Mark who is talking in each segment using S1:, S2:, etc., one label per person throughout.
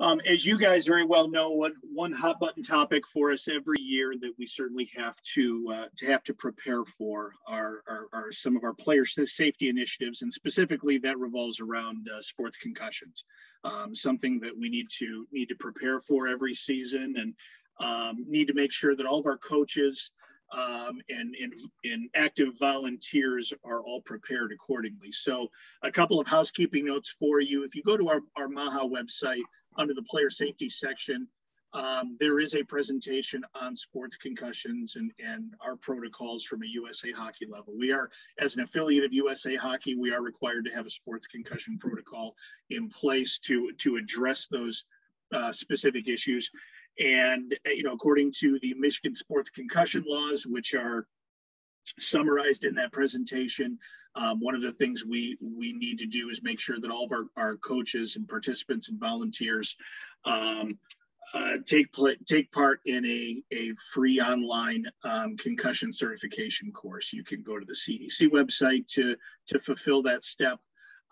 S1: Um, as you guys very well know, one, one hot button topic for us every year that we certainly have to uh, to have to prepare for are, are, are, some of our player safety initiatives, and specifically that revolves around uh, sports concussions. Um, something that we need to need to prepare for every season, and um, need to make sure that all of our coaches um, and, and, and active volunteers are all prepared accordingly. So a couple of housekeeping notes for you. If you go to our, our MAHA website, under the player safety section, um, there is a presentation on sports concussions and, and our protocols from a USA Hockey level. We are, as an affiliate of USA Hockey, we are required to have a sports concussion protocol in place to, to address those uh, specific issues. And, you know, according to the Michigan sports concussion laws, which are summarized in that presentation. Um, one of the things we we need to do is make sure that all of our, our coaches and participants and volunteers um, uh, take take part in a, a free online um, concussion certification course. You can go to the CDC website to to fulfill that step.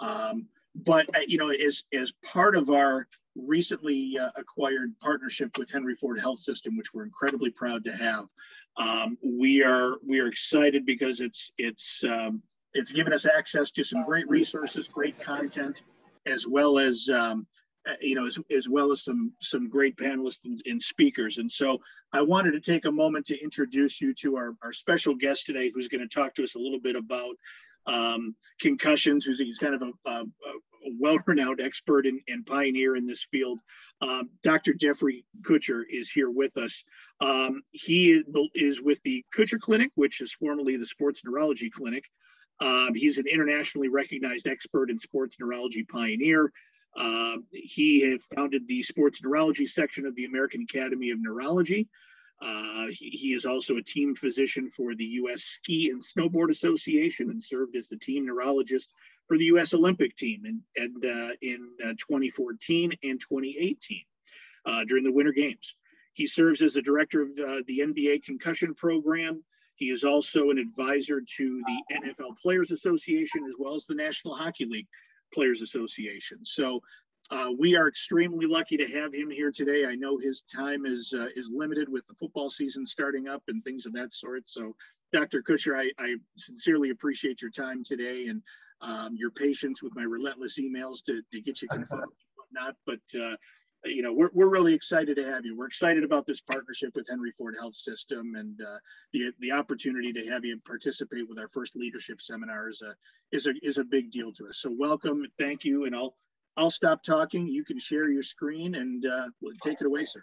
S1: Um, but uh, you know, as as part of our recently uh, acquired partnership with Henry Ford Health System, which we're incredibly proud to have, um, we are we are excited because it's it's um, it's given us access to some great resources, great content, as well as um, uh, you know as, as well as some some great panelists and, and, speakers. And so I wanted to take a moment to introduce you to our, our special guest today, who's going to talk to us a little bit about um, concussions. Who's he's kind of a, a, a well-renowned expert and, and, pioneer in this field. Um, Dr. Jeffrey Kutcher is here with us. Um, he is with the Kutcher Clinic, which is formerly the Sports Neurology Clinic. Um, he's an internationally recognized expert in sports neurology pioneer. Uh, he founded the sports neurology section of the American Academy of Neurology. Uh, he, he, is also a team physician for the U.S. Ski and Snowboard Association and served as the team neurologist for the U.S. Olympic team in, and, uh, in uh, 2014 and 2018 uh, during the Winter Games. He serves as the director of the, the NBA concussion program. He is also an advisor to the NFL Players Association as well as the National Hockey League Players Association. So uh, we are extremely lucky to have him here today. I know his time is uh, is limited with the football season starting up and things of that sort. So, Dr. Kutcher, I, I sincerely appreciate your time today and um, your patience with my relentless emails to, to get you confirmed and whatnot. But uh, you know, we're, we're really excited to have you. We're excited about this partnership with Henry Ford Health System and uh, the, the opportunity to have you participate with our first leadership seminar is a, is a, is a big deal to us. So welcome, thank you. And I'll, I'll stop talking. You can share your screen and uh, take it away, sir.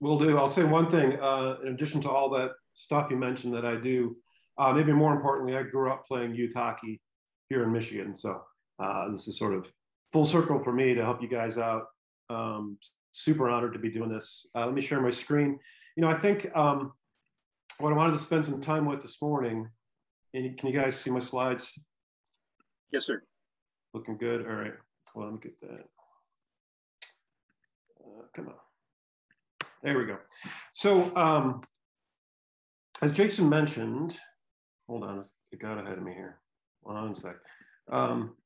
S2: Will do. I'll say one thing, uh, in addition to all that stuff you mentioned that I do, uh, maybe more importantly, I grew up playing youth hockey here in Michigan. So uh, this is sort of full circle for me to help you guys out um, super honored to be doing this. Uh, let me share my screen. You know, I think um, what I wanted to spend some time with this morning, and can you guys see my slides?
S1: Yes, sir.
S2: Looking good. All right. Well, let me get that. Uh, come on. There we go. So, um, as Jason mentioned, hold on, it got ahead of me here. One sec. Um,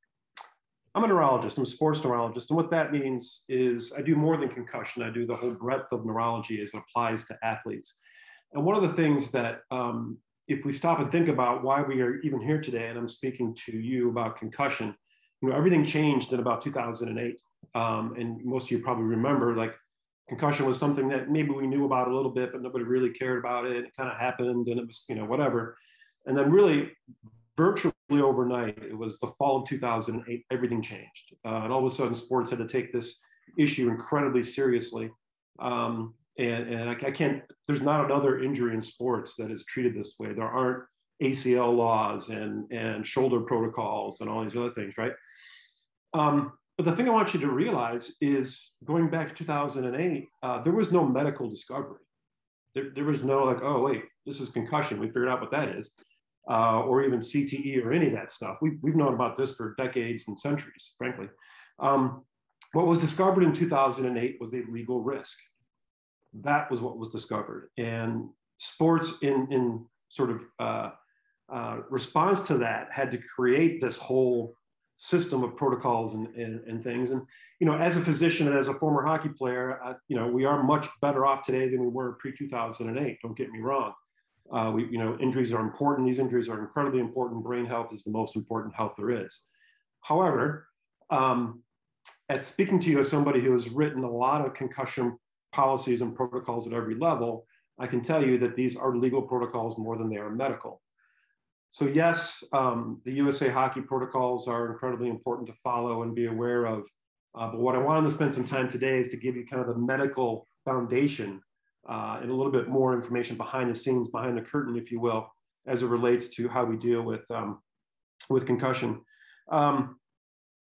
S2: I'm a neurologist, I'm a sports neurologist. And what that means is I do more than concussion, I do the whole breadth of neurology as it applies to athletes. And one of the things that, um, if we stop and think about why we are even here today, and I'm speaking to you about concussion, you know, everything changed in about 2008. Um, and most of you probably remember, like, concussion was something that maybe we knew about a little bit, but nobody really cared about it. It kind of happened and it was, you know, whatever. And then really virtually overnight, it was the fall of 2008, everything changed. Uh, and all of a sudden, sports had to take this issue incredibly seriously. Um, and, and I, I, can't, there's not another injury in sports that is treated this way. There aren't ACL laws and, and shoulder protocols and all these other things, right? Um, but the thing I want you to realize is going back to 2008, uh, there was no medical discovery. There, there was no like, oh, wait, this is concussion. We figured out what that is uh, or even CTE or any of that stuff. We've, we've known about this for decades and centuries, frankly. Um, what was discovered in 2008 was a legal risk. That was what was discovered. And sports, in, in sort of uh, uh, response to that, had to create this whole system of protocols and, and, and, things. And, you know, as a physician and as a former hockey player, I, you know, we are much better off today than we were pre 2008. Don't get me wrong. Uh, we, you know, injuries are important. These injuries are incredibly important. Brain health is the most important health there is. However, um, at speaking to you as somebody who has written a lot of concussion policies and protocols at every level, I can tell you that these are legal protocols more than they are medical. So yes, um, the USA Hockey protocols are incredibly important to follow and be aware of. Uh, but what I wanted to spend some time today is to give you kind of the medical foundation uh, and a little bit more information behind the scenes, behind the curtain, if you will, as it relates to how we deal with, um, with concussion. Um,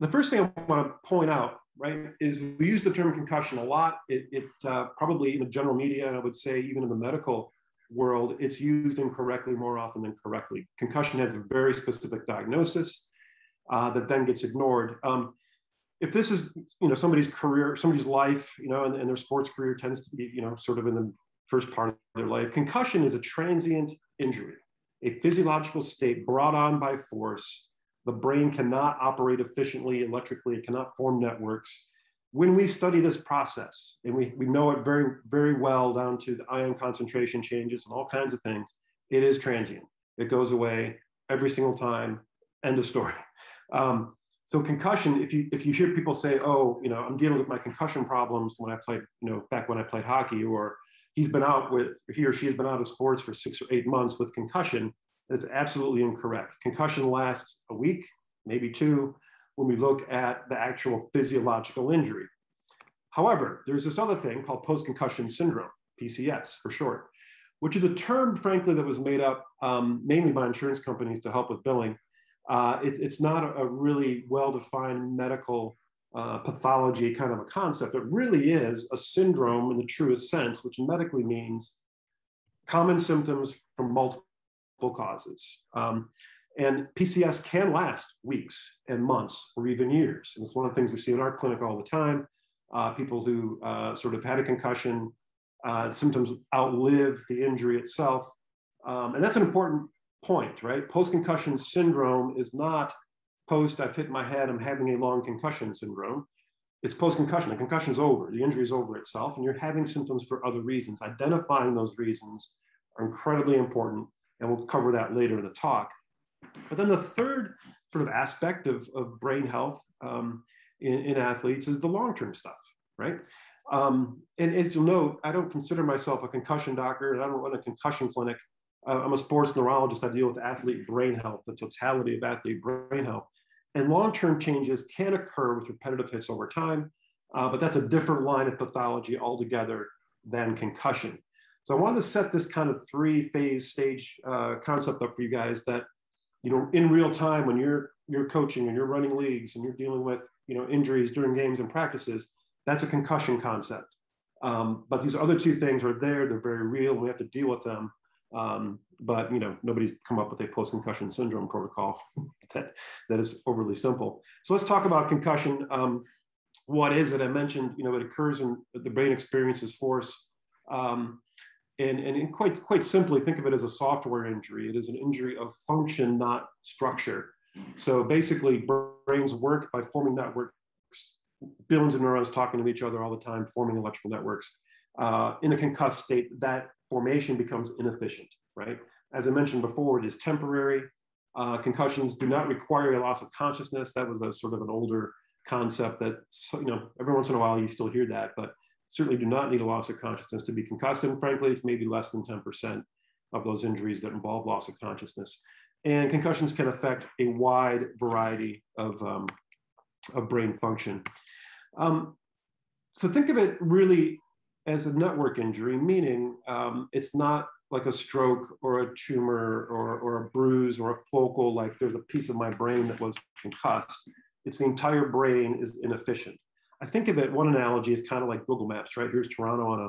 S2: the first thing I want to point out, right, is we use the term concussion a lot. It, it uh, probably in the general media, and I would say even in the medical world, it's used incorrectly more often than correctly. Concussion has a very specific diagnosis uh, that then gets ignored. Um, if this is, you know, somebody's career, somebody's life, you know, and, and their sports career tends to be, you know, sort of in the first part of their life, concussion is a transient injury, a physiological state brought on by force. The brain cannot operate efficiently electrically, it cannot form networks. When we study this process, and we, we know it very, very well down to the ion concentration changes and all kinds of things, it is transient. It goes away every single time. End of story. Um, so concussion, if you if you hear people say, "Oh, you know, I'm dealing with my concussion problems when I played, you know, back when I played hockey," or he's been out with he or she has been out of sports for six or eight months with concussion, that's absolutely incorrect. Concussion lasts a week, maybe two, when we look at the actual physiological injury. However, there's this other thing called post-concussion syndrome, PCS for short, which is a term, frankly, that was made up um, mainly by insurance companies to help with billing uh, it's, it's not a, a really well-defined medical uh, pathology kind of a concept. It really is a syndrome in the truest sense, which medically means common symptoms from multiple causes. Um, and PCS can last weeks and months or even years. And it's one of the things we see in our clinic all the time. Uh, people who uh, sort of had a concussion, uh, symptoms outlive the injury itself. Um, and that's an important point, right? Post concussion syndrome is not post, I've hit my head, I'm having a long concussion syndrome. It's post concussion. The concussion's over, the injury is over itself, and you're having symptoms for other reasons. Identifying those reasons are incredibly important, and we'll cover that later in the talk. But then the third sort of aspect of, of brain health um, in, in athletes is the long term stuff, right? Um, and as you'll note, I don't consider myself a concussion doctor, and I don't run a concussion clinic I'm a sports neurologist. I deal with athlete brain health, the totality of athlete brain health. And long term changes can occur with repetitive hits over time, uh, but that's a different line of pathology altogether than concussion. So I wanted to set this kind of three phase stage uh, concept up for you guys that, you know, in real time when you're you're coaching and you're running leagues and you're dealing with you know injuries during games and practices, that's a concussion concept. Um, but these other two things are there; they're very real. We have to deal with them. Um, but you know, nobody's come up with a post-concussion syndrome protocol that, that is overly simple. So let's talk about concussion. Um, what is it? I mentioned, you know, it occurs when the brain experiences force. Um, and, and quite, quite simply, think of it as a software injury. It is an injury of function, not structure. So basically, brains work by forming networks, billions of neurons talking to each other all the time, forming electrical networks. Uh, in the concussed state, that formation becomes inefficient, right? As I mentioned before, it is temporary. Uh, concussions do not require a loss of consciousness. That was a sort of an older concept that, you know, every once in a while you still hear that, but certainly do not need a loss of consciousness to be concussed. And frankly, it's maybe less than 10% of those injuries that involve loss of consciousness. And concussions can affect a wide variety of, um, of brain function. Um, so think of it really as a network injury, meaning um, it's not like a stroke or a tumor or, or a bruise or a focal, like there's a piece of my brain that was concussed. It's the entire brain is inefficient. I think of it, one analogy is kind of like Google Maps, right? Here's Toronto on a,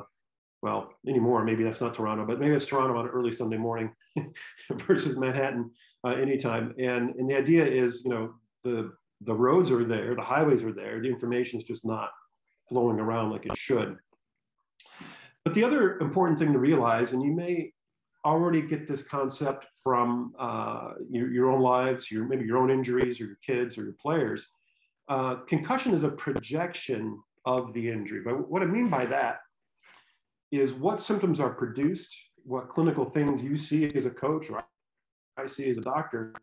S2: well, anymore, maybe that's not Toronto, but maybe it's Toronto on an early Sunday morning versus Manhattan uh, anytime. And, and the idea is, you know, the, the roads are there, the highways are there, the information is just not flowing around like it should. But the other important thing to realize, and you may already get this concept from uh, your, your, own lives, your, maybe your own injuries or your kids or your players. Uh, concussion is a projection of the injury. But what I mean by that is what symptoms are produced, what clinical things you see as a coach or I see as a doctor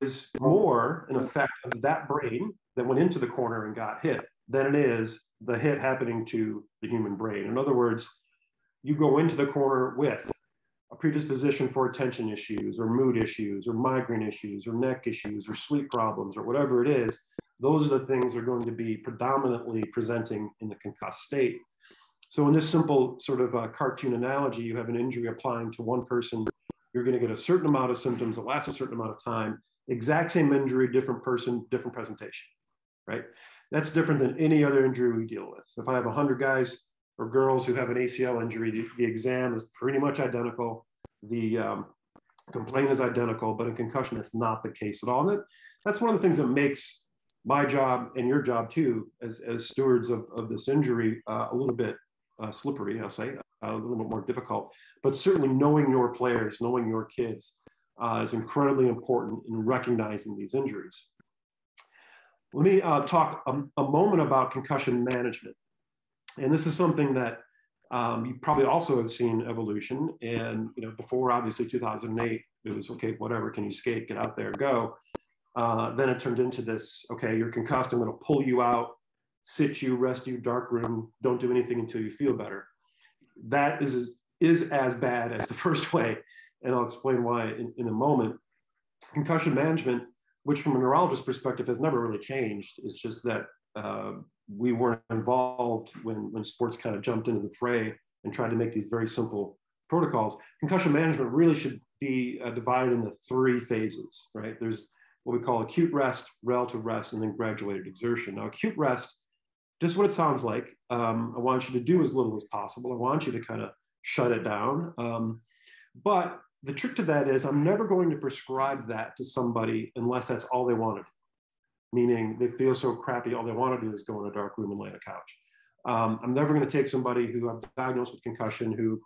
S2: is more an effect of that brain that went into the corner and got hit than it is the hit happening to the human brain. In other words, you go into the corner with a predisposition for attention issues or mood issues or migraine issues or neck issues or sleep problems or whatever it is, those are the things that are going to be predominantly presenting in the concussed state. So in this simple sort of uh, cartoon analogy, you have an injury applying to one person, you're gonna get a certain amount of symptoms that last a certain amount of time, exact same injury, different person, different presentation, right? That's different than any other injury we deal with. If I have 100 guys or girls who have an ACL injury, the, the exam is pretty much identical. The um, complaint is identical, but in concussion, it's not the case at all. And that, that's one of the things that makes my job and your job too, as, as stewards of, of this injury, uh, a little bit uh, slippery, I'll say, uh, a little bit more difficult. But certainly knowing your players, knowing your kids uh, is incredibly important in recognizing these injuries. Let me uh, talk a, a moment about concussion management. And this is something that um, you probably also have seen evolution. And you know, before obviously 2008, it was okay, whatever. Can you skate? Get out there, go. Uh, then it turned into this. Okay, you're concussed. I'm to pull you out, sit you, rest you, dark room. Don't do anything until you feel better. That is is as bad as the first way, and I'll explain why in, in a moment. Concussion management, which from a neurologist perspective has never really changed. It's just that uh, we weren't involved when, when sports kind of jumped into the fray and tried to make these very simple protocols. Concussion management really should be uh, divided into three phases, right? There's what we call acute rest, relative rest, and then graduated exertion. Now, acute rest, just what it sounds like. Um, I want you to do as little as possible. I want you to kind of shut it down. Um, but the trick to that is I'm never going to prescribe that to somebody unless that's all they want wanted meaning they feel so crappy, all they want to do is go in a dark room and lay on a couch. Um, I'm never going to take somebody who I'm diagnosed with concussion who,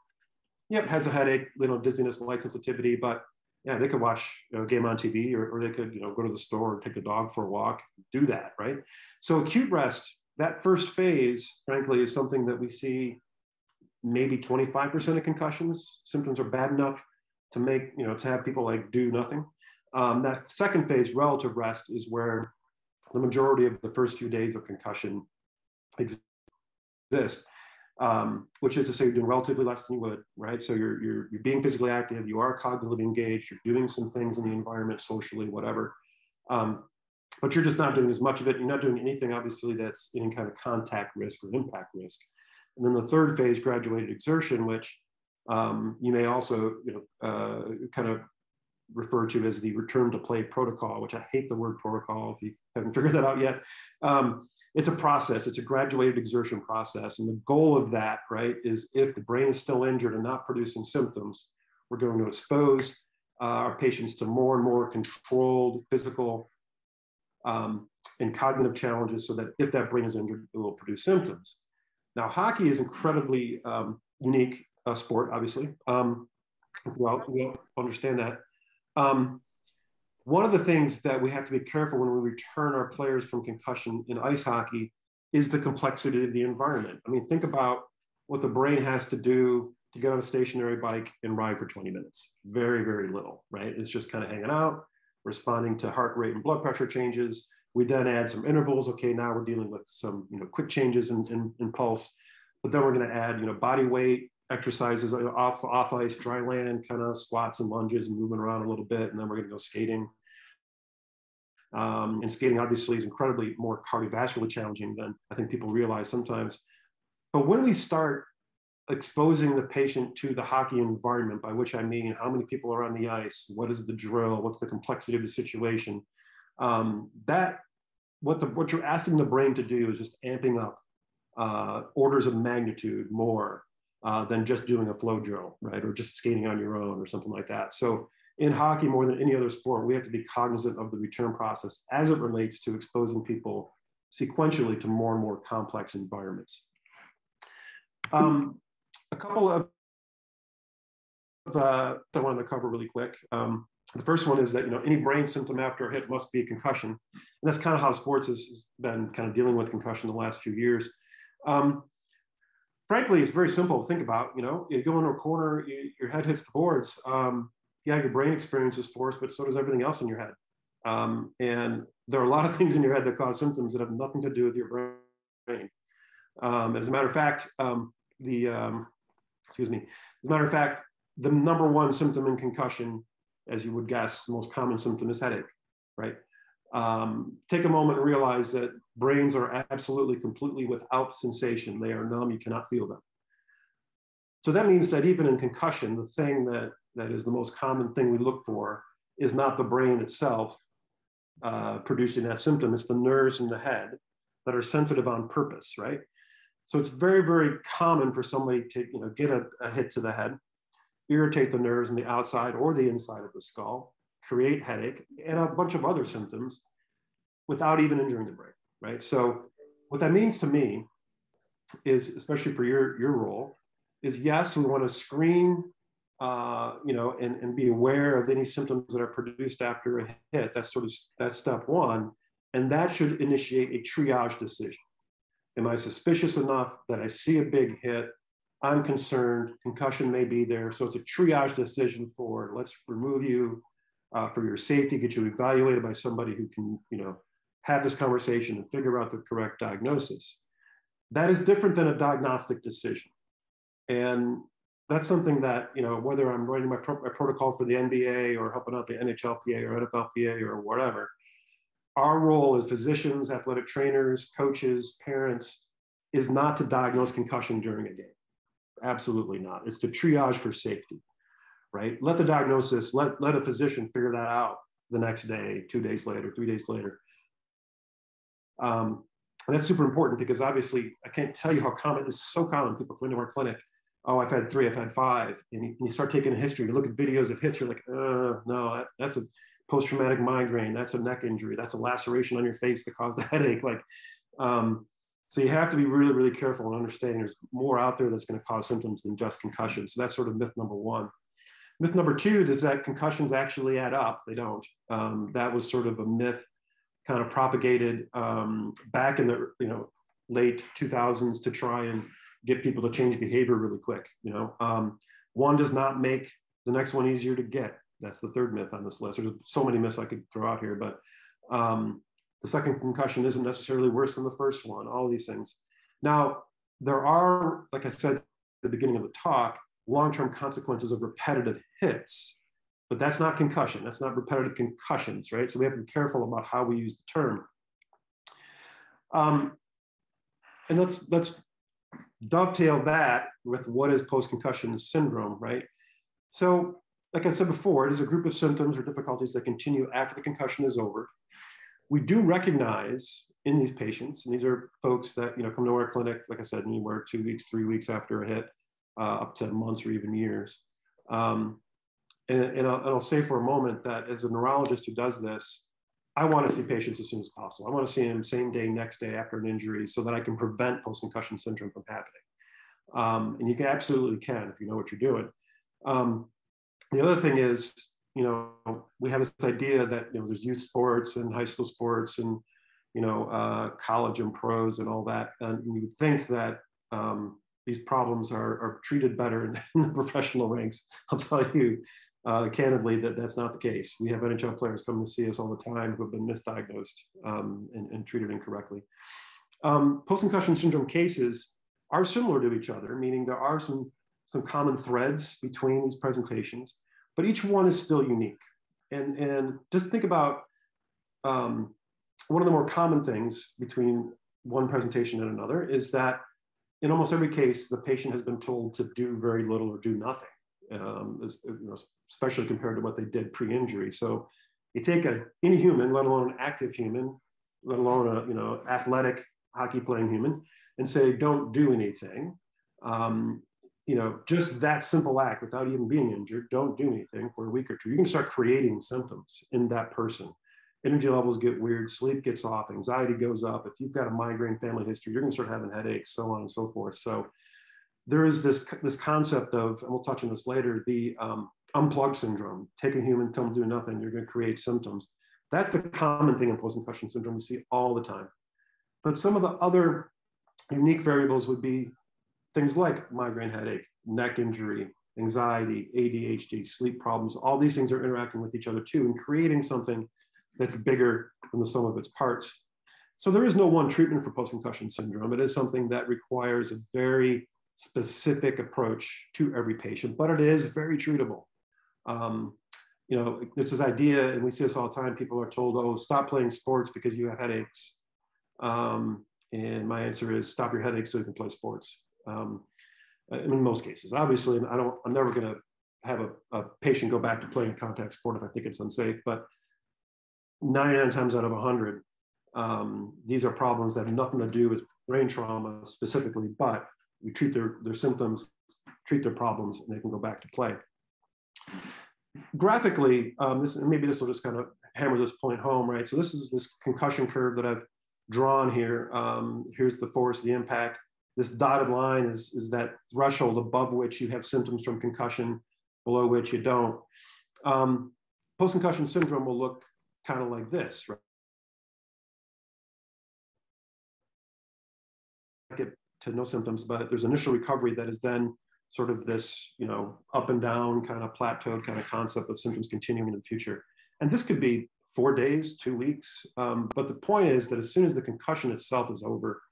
S2: yep, has a headache, you know, dizziness, light sensitivity, but yeah, they could watch a game on TV or, or they could, you know, go to the store and take the dog for a walk, do that, right? So acute rest, that first phase, frankly, is something that we see maybe 25% of concussions. Symptoms are bad enough to make, you know, to have people like do nothing. Um, that second phase, relative rest, is where the majority of the first few days of concussion exist, um, which is to say you're doing relatively less than you would, right? So you're, you're, you're being physically active, you are cognitively engaged, you're doing some things in the environment, socially, whatever. Um, but you're just not doing as much of it. You're not doing anything, obviously, that's any kind of contact risk or impact risk. And then the third phase, graduated exertion, which um, you may also you know, uh, kind of refer to as the return to play protocol, which I hate the word protocol if you haven't figured that out yet. Um, it's a process, it's a graduated exertion process. And the goal of that, right, is if the brain is still injured and not producing symptoms, we're going to expose uh, our patients to more and more controlled physical um, and cognitive challenges so that if that brain is injured, it will produce symptoms. Now, hockey is incredibly um, unique uh, sport, obviously. Um, well, we understand that. Um, one of the things that we have to be careful when we return our players from concussion in ice hockey is the complexity of the environment. I mean, think about what the brain has to do to get on a stationary bike and ride for 20 minutes. Very, very little, right? It's just kind of hanging out, responding to heart rate and blood pressure changes. We then add some intervals. Okay, now we're dealing with some you know quick changes in, in, in pulse, but then we're going to add you know body weight, exercises off off ice, dry land, kind of squats and lunges and moving around a little bit, and then we're going to go skating. Um, and skating obviously is incredibly more cardiovascularly challenging than I think people realize sometimes. But when we start exposing the patient to the hockey environment, by which I mean how many people are on the ice, what is the drill, what's the complexity of the situation, um, that what the what you're asking the brain to do is just amping up uh, orders of magnitude more uh, than just doing a flow drill, right? Or just skating on your own or something like that. So in hockey, more than any other sport, we have to be cognizant of the return process as it relates to exposing people sequentially to more and more complex environments. Um, a couple of uh, I wanted to cover really quick. Um, the first one is that you know any brain symptom after a hit must be a concussion, and that's kind of how sports has been kind of dealing with concussion the last few years. Um, frankly, it's very simple to think about. You know, you go into a corner, you, your head hits the boards. Um, yeah, your brain experiences force, but so does everything else in your head. Um, and there are a lot of things in your head that cause symptoms that have nothing to do with your brain. Um, as a matter of fact, um, the um, excuse me, as a matter of fact, the number one symptom in concussion, as you would guess, the most common symptom is headache, right? Um, take a moment and realize that brains are absolutely completely without sensation. They are numb, you cannot feel them. So that means that even in concussion, the thing that, that is the most common thing we look for is not the brain itself uh, producing that symptom, it's the nerves in the head that are sensitive on purpose, right? So it's very, very common for somebody to you know, get a, a hit to the head, irritate the nerves in the outside or the inside of the skull, create headache, and a bunch of other symptoms without even injuring the brain, right? So what that means to me is, especially for your, your role, is yes, we want to screen, uh, you know, and, and be aware of any symptoms that are produced after a hit. That's sort of, that's step one. And that should initiate a triage decision. Am I suspicious enough that I see a big hit? I'm concerned, concussion may be there. So it's a triage decision for let's remove you uh, for your safety, get you evaluated by somebody who can, you know, have this conversation and figure out the correct diagnosis. That is different than a diagnostic decision. And that's something that, you know, whether I'm writing my, pro my protocol for the NBA or helping out the NHLPA or NFLPA or whatever, our role as physicians, athletic trainers, coaches, parents is not to diagnose concussion during a game. Absolutely not. It's to triage for safety, right? Let the diagnosis, let, let a physician figure that out the next day, two days later, three days later. Um, that's super important because obviously I can't tell you how common, it's so common. People come into our clinic, oh, I've had three, I've had five. And you, and you start taking a history, you look at videos of hits, you're like, uh, no, that, that's a post-traumatic migraine, that's a neck injury, that's a laceration on your face that caused a headache. Like, um, so you have to be really, really careful and understanding there's more out there that's going to cause symptoms than just concussion. So that's sort of myth number one. Myth number two is that concussions actually add up. They don't. Um, that was sort of a myth kind of propagated um, back in the you know late 2000s to try and get people to change behavior really quick. You know, um, one does not make the next one easier to get. That's the third myth on this list. There's so many myths I could throw out here, but um, the second concussion isn't necessarily worse than the first one, all these things. Now, there are, like I said at the beginning of the talk, long-term consequences of repetitive hits, but that's not concussion. That's not repetitive concussions, right? So we have to be careful about how we use the term. Um, and let's, let's dovetail that with what is post-concussion syndrome, right? So like I said before, it is a group of symptoms or difficulties that continue after the concussion is over. We do recognize in these patients, and these are folks that you know come to our clinic, like I said, anywhere two weeks, three weeks after a hit, uh, up to months or even years. Um, and, and I'll, and I'll say for a moment that as a neurologist who does this, I want to see patients as soon as possible. I want to see them same day, next day after an injury so that I can prevent post concussion syndrome from happening. Um, and you can absolutely can if you know what you're doing. Um, the other thing is, you know, we have this idea that you know there's youth sports and high school sports and you know uh, college and pros and all that, and you would think that um, these problems are, are treated better in, in, the professional ranks. I'll tell you uh, candidly that that's not the case. We have NHL players come to see us all the time who have been misdiagnosed um, and, and, treated incorrectly. Um, Post-concussion syndrome cases are similar to each other, meaning there are some some common threads between these presentations, but each one is still unique. And, and just think about um, one of the more common things between one presentation and another is that in almost every case, the patient has been told to do very little or do nothing, um, as, you know, especially compared to what they did pre-injury. So you take a, any human, let alone an active human, let alone a you know athletic hockey playing human, and say don't do anything. Um, you know, just that simple act without even being injured, don't do anything for a week or two. You can start creating symptoms in that person. Energy levels get weird, sleep gets off, anxiety goes up. If you've got a migraine family history, you're going to start having headaches, so on and so forth. So, there is this, this concept of, and we'll touch on this later, the um, unplugged syndrome. Take a human, tell them to do nothing, you're going to create symptoms. That's the common thing in post-concussion syndrome we see all the time. But some of the other unique variables would be things like migraine headache, neck injury, anxiety, ADHD, sleep problems. All these things are interacting with each other too and creating something that's bigger than the sum of its parts. So there is no one treatment for post-concussion syndrome. It is something that requires a very specific approach to every patient, but it is very treatable. Um, you know, there's this idea, and we see this all the time. People are told, "Oh, stop playing sports because you have headaches." Um, and my answer is, stop your headaches so you can play sports. Um, in most cases, obviously, I don't. I'm never going to have a, a, patient go back to playing contact sport if I think it's unsafe. But 99 times out of 100, um, these are problems that have nothing to do with brain trauma specifically, but we treat their, their symptoms, treat their problems, and they can go back to play. Graphically, um, this maybe this will just kind of hammer this point home, right? So this is this concussion curve that I've drawn here. Um, here's the force, the impact. This dotted line is, is that threshold above which you have symptoms from concussion, below which you don't. Um, Post-concussion syndrome will look kind of like this, right? Get to no symptoms, but there's initial recovery that is then sort of this, you know, up and down kind of plateau kind of concept of symptoms continuing in the future. And this could be four days, two weeks. Um, but the point is that as soon as the concussion itself is over,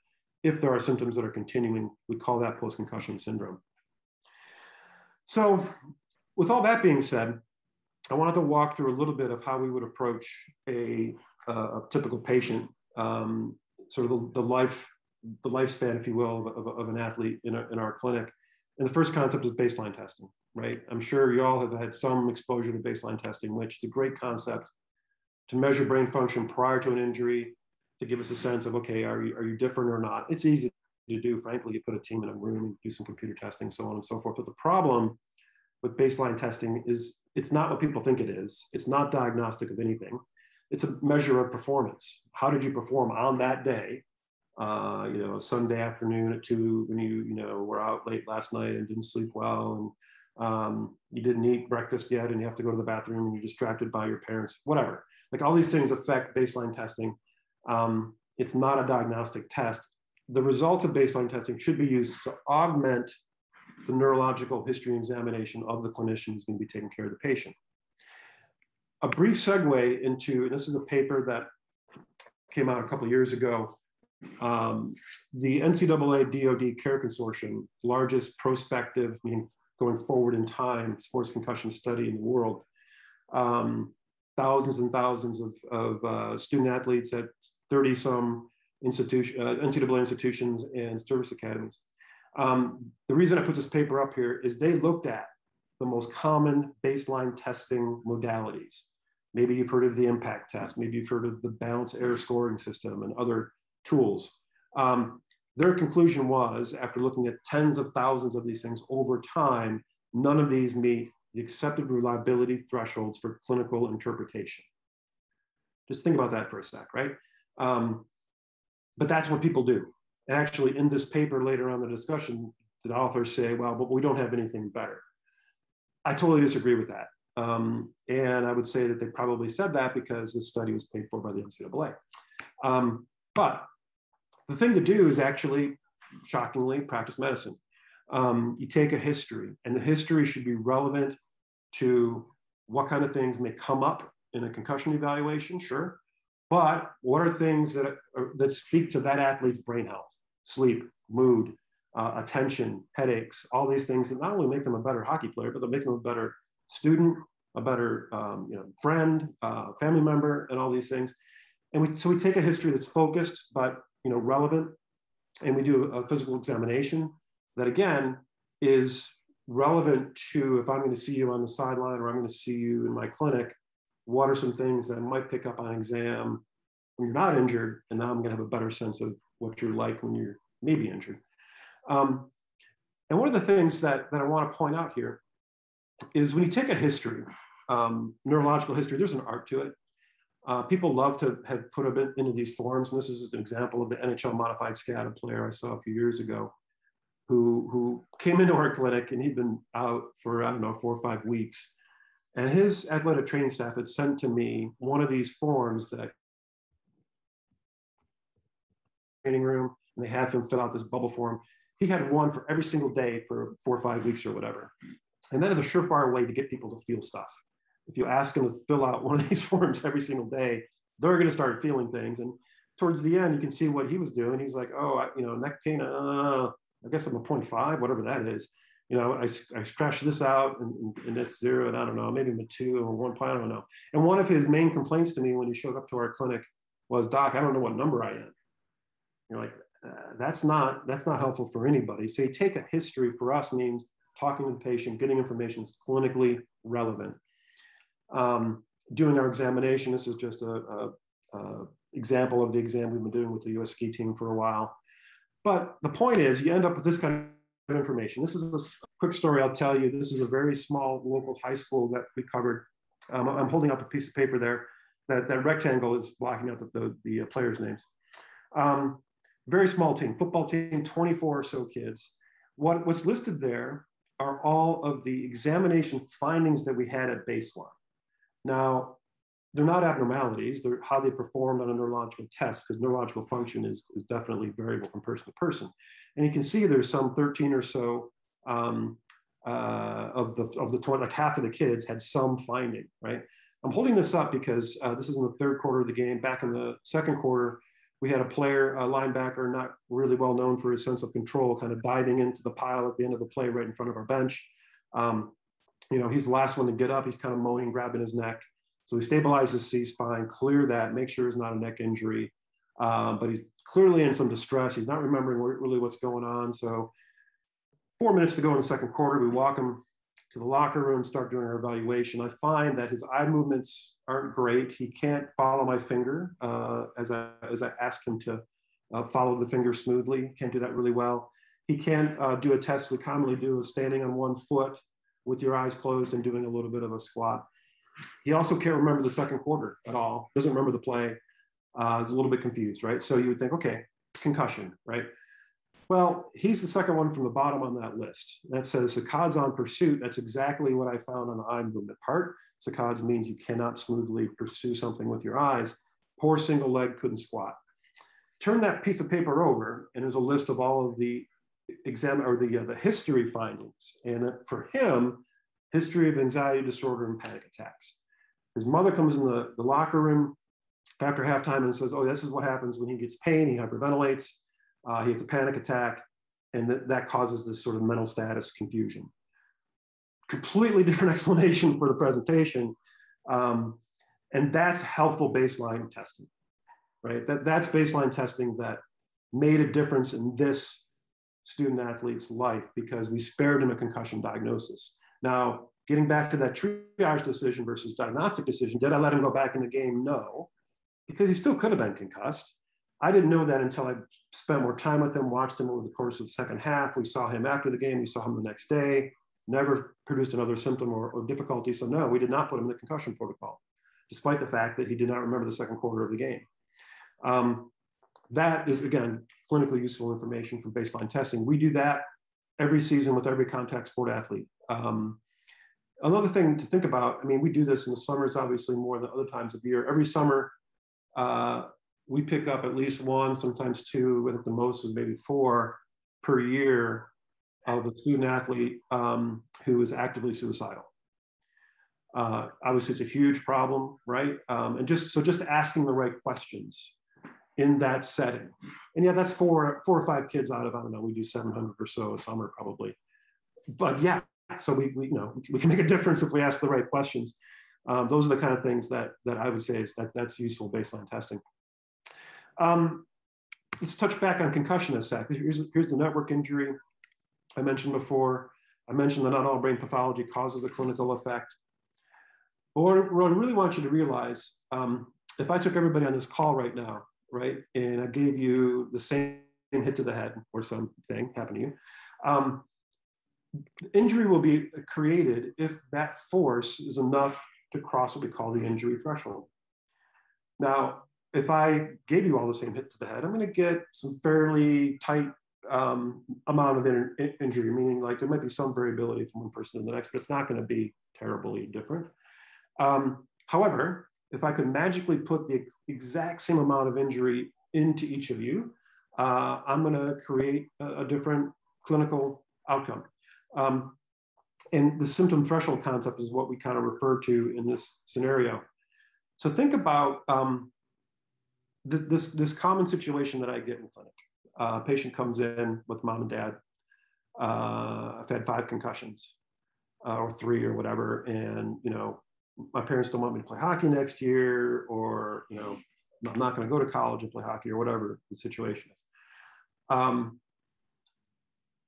S2: if there are symptoms that are continuing, we call that post-concussion syndrome. So with all that being said, I wanted to walk through a little bit of how we would approach a, a typical patient, um, sort of the, the, life, the lifespan, if you will, of, of, of an athlete in, in our clinic. And the first concept is baseline testing, right? I'm sure you all have had some exposure to baseline testing, which is a great concept to measure brain function prior to an injury, to give us a sense of, okay, are you, are you different or not? It's easy to do, frankly. You put a team in a room and do some computer testing, so on and so forth. But the problem with baseline testing is it's not what people think it is. It's not diagnostic of anything. It's a measure of performance. How did you perform on that day? Uh, you know, Sunday afternoon at two when you, you know, were out late last night and didn't sleep well and um, you didn't eat breakfast yet and you have to go to the bathroom and you're distracted by your parents, whatever. Like all these things affect baseline testing. Um, it's not a diagnostic test. The results of baseline testing should be used to augment the neurological history examination of the clinician who's going to be taking care of the patient. A brief segue into, this is a paper that came out a couple years ago. Um, the NCAA DOD Care Consortium, largest prospective, meaning going forward in time, sports concussion study in the world, um, thousands and thousands of, of uh, student athletes at 30 some institution, uh, NCAA institutions and service academies. Um, the reason I put this paper up here is they looked at the most common baseline testing modalities. Maybe you've heard of the impact test, maybe you've heard of the balance error scoring system and other tools. Um, their conclusion was, after looking at tens of thousands of these things over time, none of these meet the accepted reliability thresholds for clinical interpretation. Just think about that for a sec, right? Um, but that's what people do. Actually, in this paper later on the discussion, the authors say, well, but we don't have anything better. I totally disagree with that. Um, and I would say that they probably said that because this study was paid for by the NCAA. Um, but the thing to do is actually, shockingly, practice medicine. Um, you take a history, and the history should be relevant to what kind of things may come up in a concussion evaluation, sure. But what are things that, are, that speak to that athlete's brain health, sleep, mood, uh, attention, headaches, all these things that not only make them a better hockey player, but they make them a better student, a better um, you know, friend, uh, family member, and all these things. And we, so we take a history that's focused, but you know, relevant, and we do a physical examination that again is relevant to if I'm going to see you on the sideline or I'm going to see you in my clinic, what are some things that I might pick up on exam when you're not injured? And now I'm going to have a better sense of what you're like when you're maybe injured. Um, and one of the things that, that I want to point out here is when you take a history, um, neurological history, there's an art to it. Uh, people love to have put them into these forms. And this is an example of the NHL modified SCADA player I saw a few years ago. who, who came into our clinic and he'd been out for, I don't know, four or five weeks. And his athletic training staff had sent to me one of these forms that training room and they have him fill out this bubble form. He had one for every single day for four or five weeks or whatever. And that is a surefire way to get people to feel stuff. If you ask them to fill out one of these forms every single day, they're going to start feeling things. And towards the end, you can see what he was doing. He's like, oh, I, you know, neck pain, uh, I guess I'm a 0.5, whatever that is. You know, I, I scratched this out and, and it's zero, and I don't know, maybe I'm a two or one point, I don't know. And one of his main complaints to me when he showed up to our clinic was, Doc, I don't know what number I am. You're like, uh, that's not that's not helpful for anybody. So you take a history for us means talking to the patient, getting information that's clinically relevant. Um, doing our examination, this is just a, a, a example of the exam we've been doing with the US ski team for a while. But the point is, you end up with this kind of information. This is a quick story I'll tell you. This is a very small local high school that we covered. Um, I'm holding up a piece of paper there. That, that rectangle is blocking out the, the, the players' names. Um, very small team, football team, 24 or so kids. What, what's listed there are all of the examination findings that we had at baseline. Now, they're not abnormalities, they're how they performed on a neurological test because neurological function is, is definitely variable from person to person. And you can see there's some 13 or so um, uh, of the of the 20, like half of the kids had some finding, right? I'm holding this up because uh, this is in the third quarter of the game. Back in the second quarter, we had a player, a linebacker, not really well known for his sense of control, kind of diving into the pile at the end of the play right in front of our bench. Um, you know, he's the last one to get up. He's kind of moaning, grabbing his neck. So we stabilize his C-spine, clear that, make sure it's not a neck injury. Um, but he's clearly in some distress. He's not remembering really what's going on. So four minutes to go in the second quarter, we walk him to the locker room, start doing our evaluation. I find that his eye movements aren't great. He can't follow my finger uh, as, I, as I ask him to uh, follow the finger smoothly. Can't do that really well. He can't uh, do a test we commonly do of standing on one foot with your eyes closed and doing a little bit of a squat. He also can't remember the second quarter at all, doesn't remember the play, uh, is a little bit confused, right? So you would think, okay, concussion, right? Well, he's the second one from the bottom on that list. That says Saccades on pursuit. That's exactly what I found on the eye movement part. Saccades means you cannot smoothly pursue something with your eyes. Poor single leg couldn't squat. Turn that piece of paper over, and there's a list of all of the exam or the, uh, the history findings. And for him, history of anxiety disorder and panic attacks. His mother comes in the, the locker room after halftime and says, Oh, this is what happens when he gets pain, he hyperventilates, uh, he has a panic attack, and th- that causes this sort of mental status confusion. Completely different explanation for the presentation. Um, and that's helpful baseline testing, right? That, that's baseline testing that made a difference in this student athlete's life because we spared him a concussion diagnosis. Now, getting back to that triage decision versus diagnostic decision, did I let him go back in the game? No, because he still could have been concussed. I didn't know that until I spent more time with him, watched him over the course of the second half. We saw him after the game, we saw him the next day, never produced another symptom or, or difficulty. So, no, we did not put him in the concussion protocol, despite the fact that he did not remember the second quarter of the game. Um, that is, again, clinically useful information from baseline testing. We do that every season with every contact sport athlete. Um, another thing to think about, I mean, we do this in the summers, obviously more than other times of year. Every summer, uh, we pick up at least one, sometimes two, and at the most is maybe four per year of a student athlete um, who is actively suicidal. Uh, obviously, it's a huge problem, right? Um, and just so just asking the right questions in that setting. And yeah, that's four, four or five kids out of, I don't know, we do 700 or so a summer probably. But yeah, so we, we you know, we can make a difference if we ask the right questions. Um, those are the kind of things that, that I would say is that that's useful baseline testing. Um, let's touch back on concussion a sec. Here's, here's the network injury I mentioned before. I mentioned that not all brain pathology causes a clinical effect. But what I really want you to realize, um, if I took everybody on this call right now, right, and I gave you the same hit to the head or something happened to you, um, injury will be created if that force is enough to cross what we call the injury threshold. Now, if I gave you all the same hit to the head, I'm going to get some fairly tight um, amount of in, in, injury, meaning like there might be some variability from one person to the next, but it's not going to be terribly different. Um, however, if I could magically put the exact same amount of injury into each of you, uh, I'm going to create a, a, different clinical outcome. Um, and the symptom threshold concept is what we kind of refer to in this scenario. So think about um, this, this, this common situation that I get in clinic. Uh, a patient comes in with mom and dad. Uh, I've had five concussions uh, or three or whatever. And, you know, my parents don't want me to play hockey next year or, you know, I'm not going to go to college and play hockey or whatever the situation is. Um,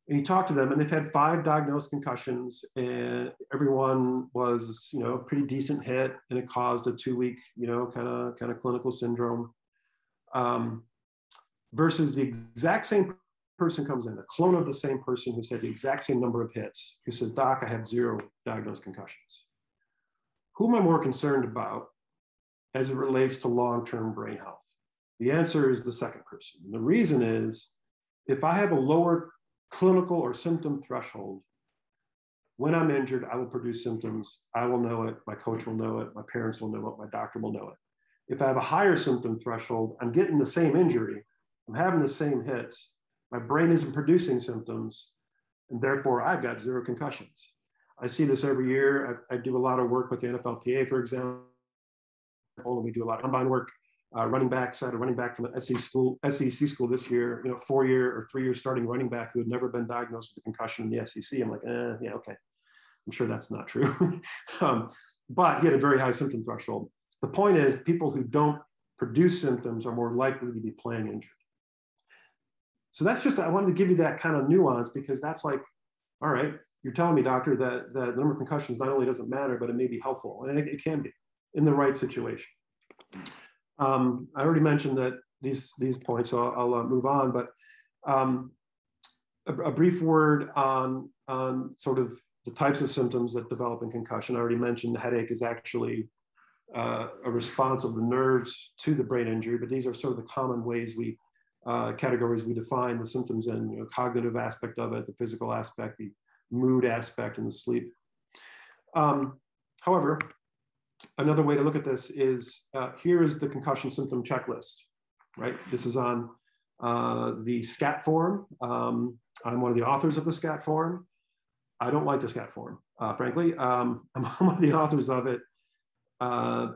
S2: and you talk to them and they've had five diagnosed concussions and everyone was you know a pretty decent hit and it caused a two week you know kind of kind of clinical syndrome um, versus the exact same person comes in a clone of the same person who's had the exact same number of hits who says doc i have zero diagnosed concussions who am i more concerned about as it relates to long-term brain health the answer is the second person and the reason is if i have a lower clinical or symptom threshold. When I'm injured, I will produce symptoms. I will know it. My coach will know it. My parents will know it. My doctor will know it. If I have a higher symptom threshold, I'm getting the same injury. I'm having the same hits. My brain isn't producing symptoms. And therefore, I've got zero concussions. I see this every year. I, I do a lot of work with the NFLPA, for example. and We do a lot of combine work uh, running backs. I had a running back from the SEC school, SEC school this year, you know, four year or three year starting running back who had never been diagnosed with a concussion in the SEC. I'm like, eh, yeah, okay. I'm sure that's not true. um, but he had a very high symptom threshold. The point is, people who don't produce symptoms are more likely to be playing injured. So that's just, I wanted to give you that kind of nuance because that's like, all right, you're telling me, doctor, that, that the number of concussions not only doesn't matter, but it may be helpful. And it, it can be in the right situation. Um, I already mentioned that these these points, so I'll, I'll uh, move on. But um, a, a, brief word on on sort of the types of symptoms that develop in concussion. I already mentioned the headache is actually uh, a response of the nerves to the brain injury, but these are sort of the common ways we uh, categories we define the symptoms in. You know, cognitive aspect of it, the physical aspect, the mood aspect, and the sleep. Um, however, another way to look at this is uh, here is the concussion symptom checklist, right? This is on uh, the SCAT form. Um, I'm one of the authors of the SCAT form. I don't like the SCAT form, uh, frankly. Um, I'm one of the authors of it uh,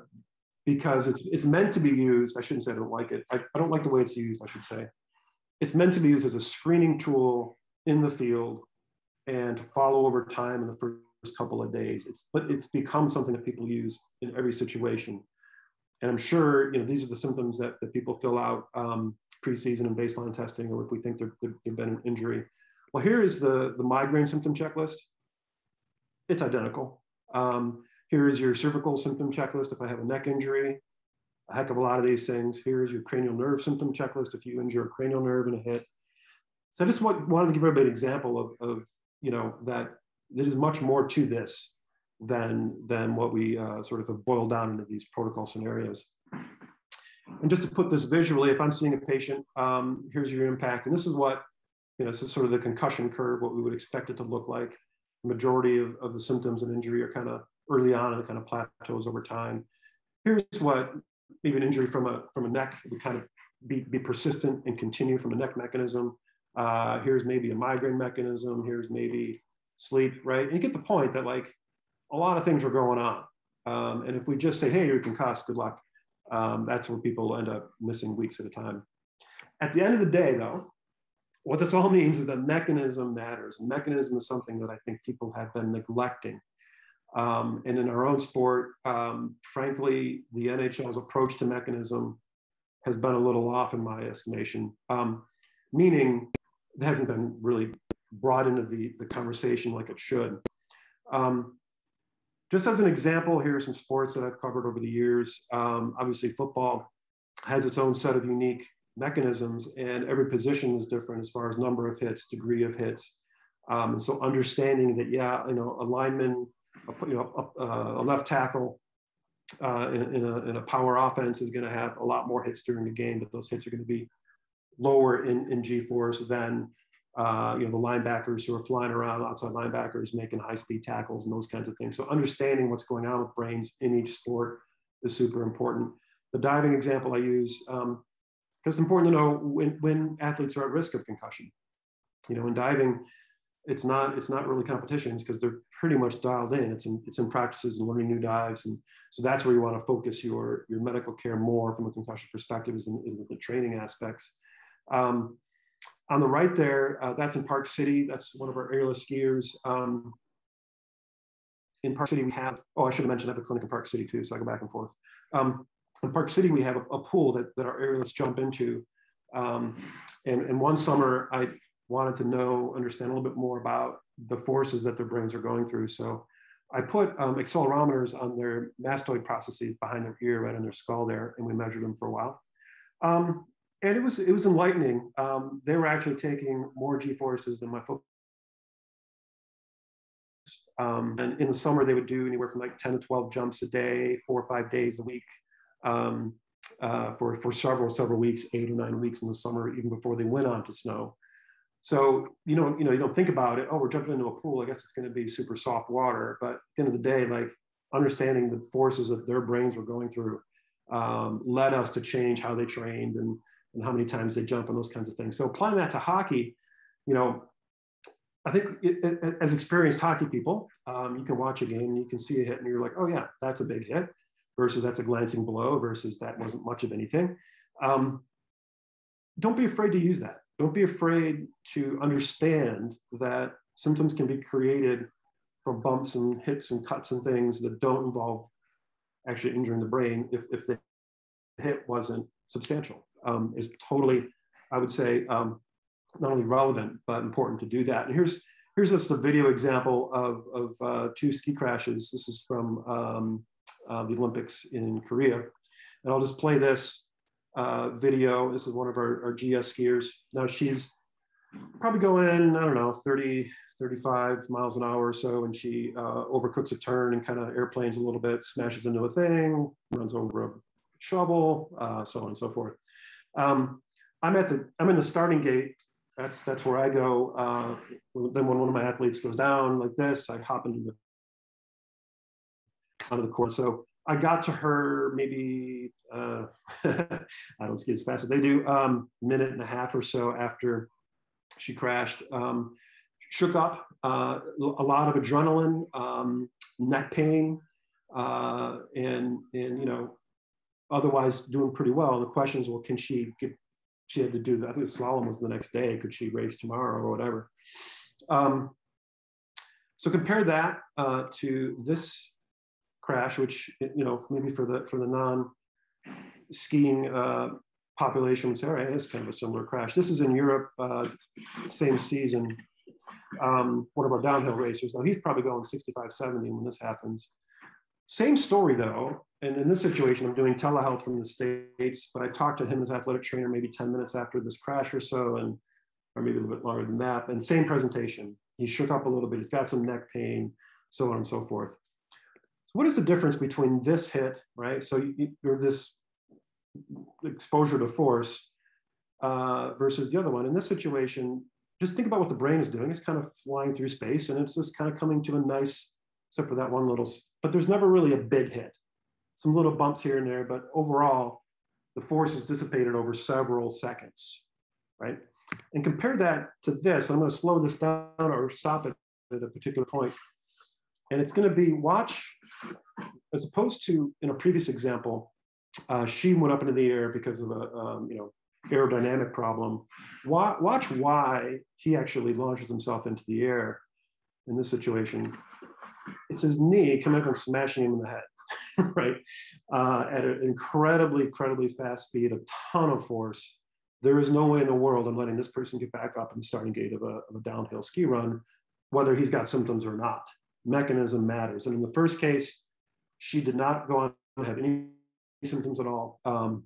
S2: because it's, it's meant to be used. I shouldn't say I don't like it. I, I don't like the way it's used, I should say. It's meant to be used as a screening tool in the field and to follow over time in the first couple of days. It's but it's become something that people use in every situation. And I'm sure you know these are the symptoms that, that people fill out um, preseason and baseline testing, or if we think there could have been an injury. Well, here is the, the migraine symptom checklist. It's identical. Um, here is your cervical symptom checklist if I have a neck injury, a heck of a lot of these things. Here's your cranial nerve symptom checklist if you injure a cranial nerve in a hit. So I just want, wanted to give everybody an example of, of you know, that there is much more to this than, than what we uh, sort of have boiled down into these protocol scenarios. And just to put this visually, if I'm seeing a patient, um, here's your impact. And this is what, you know, this is sort of the concussion curve, what we would expect it to look like. The majority of, of the symptoms and injury are kind of early on and kind of plateaus over time. Here's what maybe an injury from a, from a neck would kind of be, be persistent and continue from a neck mechanism. Uh, here's maybe a migraine mechanism. Here's maybe sleep, right? And you get the point that like a lot of things are going on. Um, and if we just say, hey, you're concussed, good luck, um, that's where people end up missing weeks at a time. At the end of the day, though, what this all means is that mechanism matters. Mechanism is something that I think people have been neglecting. Um, and in our own sport, um, frankly, the NHL's approach to mechanism has been a little off in my estimation, um, meaning it hasn't been really brought into the, the conversation like it should. Um, just as an example, here are some sports that I've covered over the years. Um, obviously, football has its own set of unique mechanisms, and every position is different as far as number of hits, degree of hits. Um, and so, understanding that, yeah, you know, a lineman, a, you know, a, a left tackle uh, in, in, a, in, a, power offense is going to have a lot more hits during the game, but those hits are going to be lower in, in G force than uh, you know, the linebackers who are flying around, outside linebackers making high speed tackles and those kinds of things. So understanding what's going on with brains in each sport is super important. The diving example I use, because um, it's important to know when, when athletes are at risk of concussion. You know, in diving, it's not it's not really competitions because they're pretty much dialed in. It's in it's in practices and learning new dives, and so that's where you want to focus your your medical care more from a concussion perspective is in, is in the training aspects. Um, on the right there, uh, that's in Park City. That's one of our aerials skiers. Um, in Park City, we have, oh, I should have mentioned I have a clinic in Park City too, so I go back and forth. Um, in Park City, we have a, a, pool that, that our aerials jump into. Um, and, and one summer, I wanted to know, understand a little bit more about the forces that their brains are going through. So I put um, accelerometers on their mastoid processes behind their ear, right on their skull there, and we measured them for a while. Um, and it was it was enlightening. Um, they were actually taking more G forces than my foot. Um, and in the summer, they would do anywhere from like 10 to 12 jumps a day, four or five days a week, um, uh, for, for several, several weeks, eight or nine weeks in the summer, even before they went on to snow. So, you know, you know, you don't think about it, oh, we're jumping into a pool, I guess it's going to be super soft water. But at the end of the day, like understanding the forces that their brains were going through um, led us to change how they trained and and how many times they jump and those kinds of things. So applying that to hockey, you know, I think it, it, as experienced hockey people, um, you can watch a game and you can see a hit and you're like, oh yeah, that's a big hit versus that's a glancing blow versus that wasn't much of anything. Um, don't be afraid to use that. Don't be afraid to understand that symptoms can be created from bumps and hits and cuts and things that don't involve actually injuring the brain if, if the hit wasn't substantial um, is totally, I would say, um, not only relevant, but important to do that. And here's, here's just a video example of, of uh, two ski crashes. This is from um, uh, the Olympics in Korea. And I'll just play this uh, video. This is one of our, our GS skiers. Now she's probably going, I don't know, 30, 35 miles an hour or so, and she uh, overcooks a turn and kind of airplanes a little bit, smashes into a thing, runs over a shovel, uh, so on and so forth. Um, I'm at the I'm in the starting gate. That's that's where I go. Uh, then when one of my athletes goes down like this, I hop into the onto the court. So I got to her maybe uh, I don't ski as fast as they do. Um, minute and a half or so after she crashed. Um, shook up, uh, a lot of adrenaline, um, neck pain, uh, and and you know otherwise doing pretty well. The question is, well, can she get, she had to do, that. I think slalom was the next day. Could she race tomorrow or whatever? Um, so compare that uh, to this crash, which, you know, maybe for the, for the non skiing uh, population would say, all right, it's kind of a similar crash. This is in Europe, uh, same season. Um, one of our downhill racers. Now he's probably going 65, 70 when this happens. Same story though, and in this situation, I'm doing telehealth from the States, but I talked to him as athletic trainer maybe 10 minutes after this crash or so, and or maybe a little bit longer than that. And same presentation. He shook up a little bit, he's got some neck pain, so on and so forth. So what is the difference between this hit, right? So you, you're this exposure to force uh, versus the other one. In this situation, just think about what the brain is doing. It's kind of flying through space and it's just kind of coming to a nice except for that one little, but there's never really a big hit. Some little bumps here and there, but overall, the force is dissipated over several seconds, right? And compare that to this. I'm going to slow this down or stop it at a particular point. And it's going to be watch, as opposed to in a previous example, uh, she went up into the air because of a um, you know aerodynamic problem. Watch, watch why he actually launches himself into the air in this situation it's his knee coming up and smashing him in the head, right? Uh, at an incredibly, incredibly fast speed, a ton of force. There is no way in the world I'm letting this person get back up in the starting gate of a, of a downhill ski run, whether he's got symptoms or not. Mechanism matters. And in the first case, she did not go on to have any symptoms at all. Um,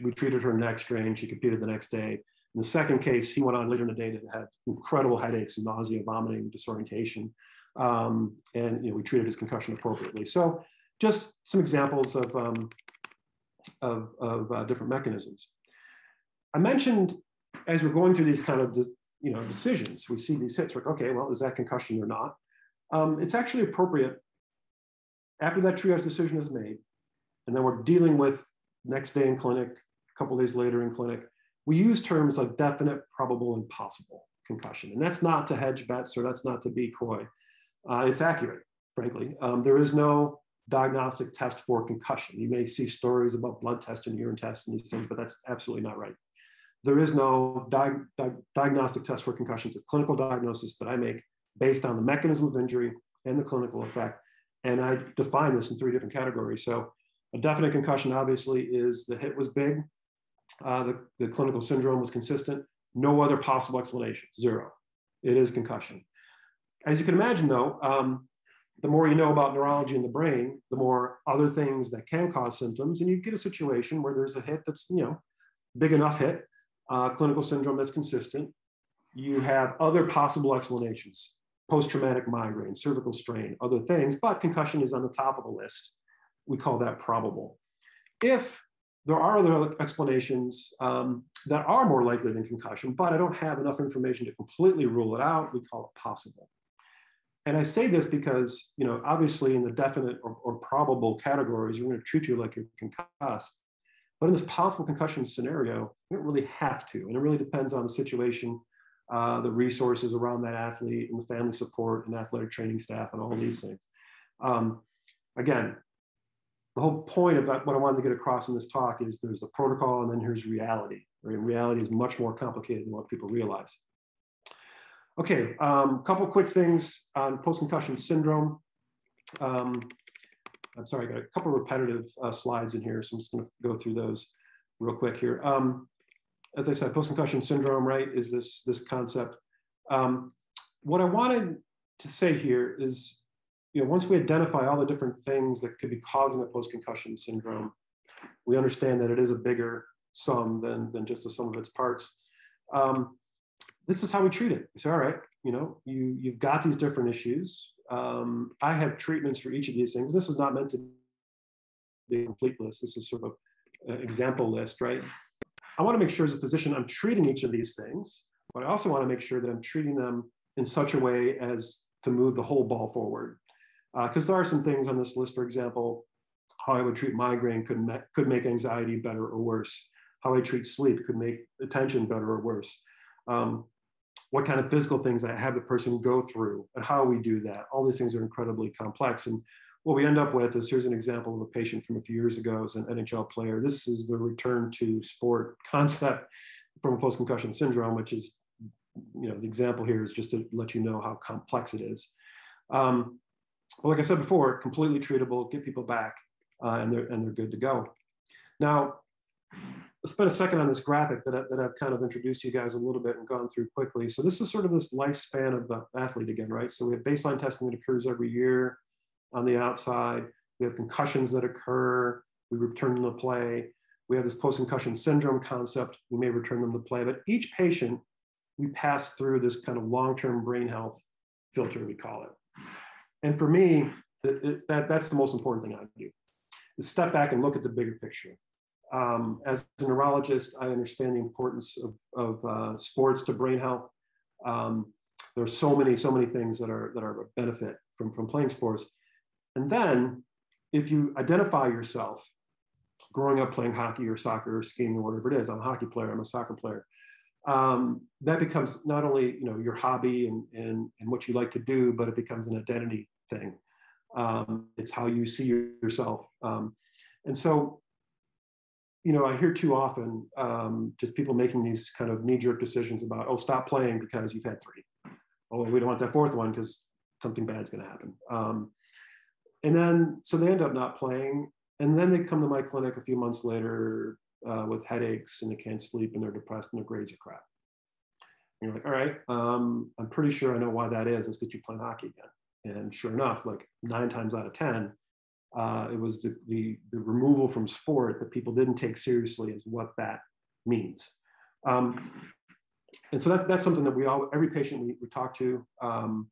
S2: we treated her neck strain. She competed the next day. In the second case, he went on later in the day to have incredible headaches, nausea, vomiting, disorientation. Um, and you know, we treated his concussion appropriately. So just some examples of, um, of, of uh, different mechanisms. I mentioned as we're going through these kind of you know, decisions. We see these hits, like, okay, well, is that concussion or not? Um, it's actually appropriate after that triage decision is made, and then we're dealing with next day in clinic, a couple days later in clinic, we use terms like definite, probable, and possible concussion. And that's not to hedge bets or that's not to be coy. Uh, it's accurate, frankly. Um, there is no diagnostic test for concussion. You may see stories about blood tests and urine tests and these things, but that's absolutely not right. There is no di di diagnostic test for concussions. A clinical diagnosis that I make based on the mechanism of injury and the clinical effect. And I define this in three different categories. So a definite concussion obviously is the hit was big, uh, the, the clinical syndrome was consistent, no other possible explanation, zero. It is concussion. As you can imagine though, um, the more you know about neurology in the brain, the more other things that can cause symptoms, and you get a situation where there's a hit that's, you know, big enough hit, uh, clinical syndrome that's consistent. You have other possible explanations, post-traumatic migraine, cervical strain, other things, but concussion is on the top of the list. We call that probable. If there are other explanations um, that are more likely than concussion, but I don't have enough information to completely rule it out. We call it possible. And I say this because, you know, obviously in the definite or, or probable categories, we're going to treat you like you're concussed. But in this possible concussion scenario, you don't really have to. And it really depends on the situation, uh, the resources around that athlete and the family support and athletic training staff and all these things. Um, again, the whole point of that, what I wanted to get across in this talk is there's the protocol and then here's reality. Right? reality is much more complicated than what people realize. Okay, a um, couple quick things on post-concussion syndrome. Um, I'm sorry, I got a couple repetitive uh, slides in here, so I'm just gonna go through those real quick here. Um, as I said, post-concussion syndrome, right, is this, this concept. Um, what I wanted to say here is you know, once we identify all the different things that could be causing a post-concussion syndrome, we understand that it is a bigger sum than, than just the sum of its parts. Um, this is how we treat it. We say, all right, you know, you, you've got these different issues. Um, I have treatments for each of these things. This is not meant to be a complete list. This is sort of an example list, right? I want to make sure as a physician, I'm treating each of these things, but I also want to make sure that I'm treating them in such a way as to move the whole ball forward because uh, there are some things on this list, for example, how I would treat migraine could, could make anxiety better or worse. How I treat sleep could make attention better or worse. Um, what kind of physical things I have the person go through and how we do that. All these things are incredibly complex. And what we end up with is here's an example of a patient from a few years ago as an NHL player. This is the return to sport concept from a post-concussion syndrome, which is, you know, the example here is just to let you know how complex it is. Um, well, like I said before, completely treatable, get people back, uh, and they're and they're good to go. Now, let's spend a second on this graphic that, I, that I've kind of introduced you guys a little bit and gone through quickly. So this is sort of this lifespan of the athlete again, right? So we have baseline testing that occurs every year on the outside. We have concussions that occur. We return them to play. We have this post-concussion syndrome concept. We may return them to play, but each patient, we pass through this kind of long-term brain health filter, we call it. And for me, that, that, that's the most important thing I do, is step back and look at the bigger picture. Um, as a neurologist, I understand the importance of, of uh, sports to brain health. Um, there are so many, so many things that are, that are a benefit from, from playing sports. And then if you identify yourself growing up playing hockey or soccer or skiing or whatever it is, I'm a hockey player, I'm a soccer player um, that becomes not only you know your hobby and, and, and what you like to do, but it becomes an identity thing. Um, it's how you see yourself. Um, and so, you know, I hear too often um, just people making these kind of knee-jerk decisions about, oh, stop playing because you've had three. Oh, we don't want that fourth one because something bad's going to happen. And then, so they end up not playing. And then they come to my clinic a few months later uh, with headaches and they can't sleep and they're depressed and their grades are crap. And you're like, all right, um, I'm pretty sure I know why that is. Let's get you playing hockey again. And sure enough, like nine times out of 10, uh, it was the, the, the, removal from sport that people didn't take seriously is what that means. Um, and so that's, that's something that we all, every patient we, we talk to, um,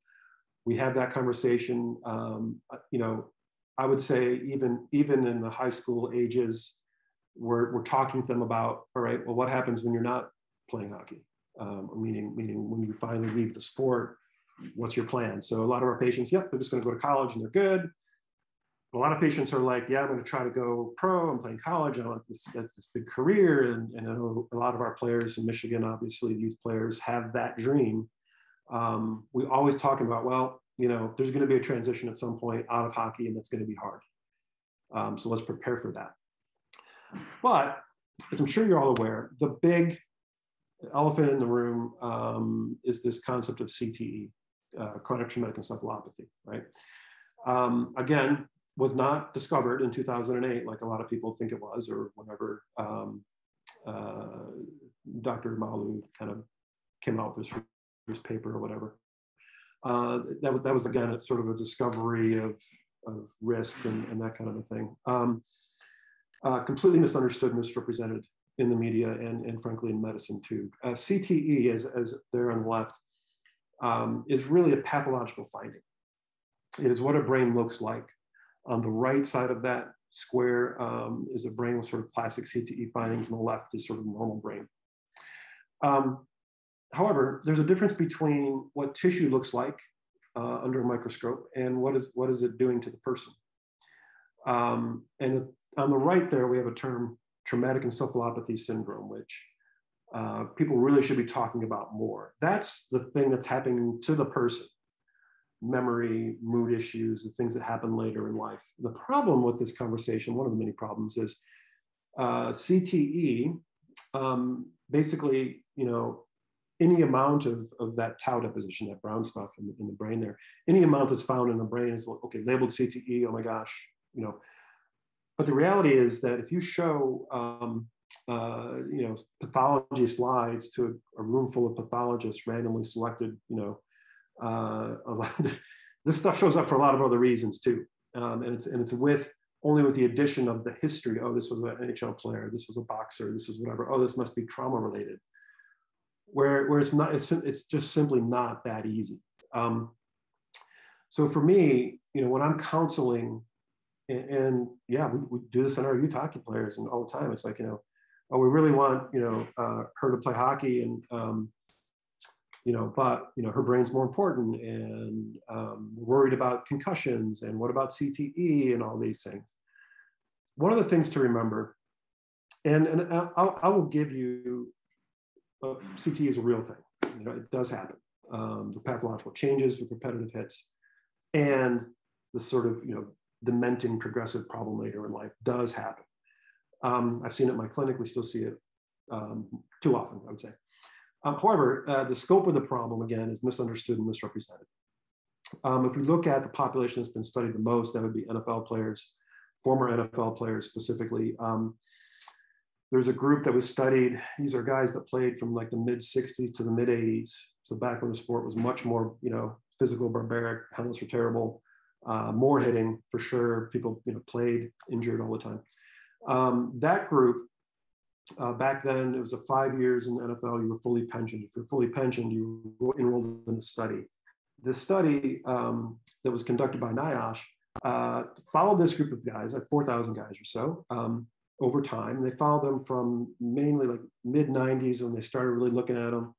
S2: we have that conversation. Um, you know, I would say even, even in the high school ages, we're, we're talking to them about, all right, well, what happens when you're not playing hockey? um, meaning, meaning when you finally leave the sport, what's your plan? So a lot of our patients, yep, they're just going to go to college and they're good. A lot of patients are like, yeah, I'm going to try to go pro. I'm playing college. I want this, this big career. And, and a lot of our players in Michigan, obviously, youth players have that dream. Um, we always talk about, well, you know, there's going to be a transition at some point out of hockey, and that's going to be hard. Um, so let's prepare for that. But as I'm sure you're all aware, the big elephant in the room um, is this concept of CTE, uh, chronic traumatic encephalopathy, right? Um, again, was not discovered in 2008 like a lot of people think it was, or whenever um, uh, Dr. Omalu kind of came out with his first paper or whatever. Uh, that, that was again a, sort of a discovery of, of risk and, and that kind of a thing. Um, uh, completely misunderstood, misrepresented in the media and, and frankly in medicine too. Uh, CTE, as, as there on the left, um, is really a pathological finding. It is what a brain looks like. On the right side of that square um, is a brain with sort of classic CTE findings, and the left is sort of normal brain. Um, however, there's a difference between what tissue looks like uh, under a microscope and what is, what is it doing to the person. Um, and on the right there, we have a term traumatic encephalopathy syndrome, which uh, people really should be talking about more. That's the thing that's happening to the person memory, mood issues, the things that happen later in life. The problem with this conversation, one of the many problems, is uh, CTE um, basically, you know, any amount of, of that tau deposition, that brown stuff in the, in the brain there, any amount that's found in the brain is okay, labeled CTE, oh my gosh, you know, but the reality is that if you show, um, uh, you know, pathology slides to a, a, room full of pathologists randomly selected, you know, uh, this stuff shows up for a lot of other reasons too. Um, and it's and it's with only with the addition of the history. Oh, this was an NHL player. This was a boxer. This was whatever. Oh, this must be trauma related. Where where it's not. It's it's just simply not that easy. Um, so for me, you know, when I'm counseling and, and yeah, we, we, do this on our youth hockey players and all the time. It's like, you know, oh, we really want, you know, uh, her to play hockey and, um, you know, but, you know, her brain's more important and um, worried about concussions and what about CTE and all these things. One of the things to remember, and, and I'll, I will give you, uh, CTE is a real thing. You know, it does happen. Um, the pathological changes with repetitive hits and the sort of, you know, dementing progressive problem later in life does happen. Um, I've seen it in my clinic. We still see it um, too often, I would say. Um, however, uh, the scope of the problem, again, is misunderstood and misrepresented. Um, if we look at the population that's been studied the most, that would be NFL players, former NFL players specifically. There's a group that was studied. These are guys that played from like the mid 60s to the mid 80s. So back when the sport was much more, you know, physical, barbaric, helmets were terrible uh, more hitting for sure. People you know played injured all the time. Um, that group uh, back then it was a five years in the NFL. You were fully pensioned. If you're fully pensioned, you were enrolled in the study. The study um, that was conducted by NIOSH uh, followed this group of guys, like 4,000 guys or so, um, over time. They followed them from mainly like mid 90s when they started really looking at them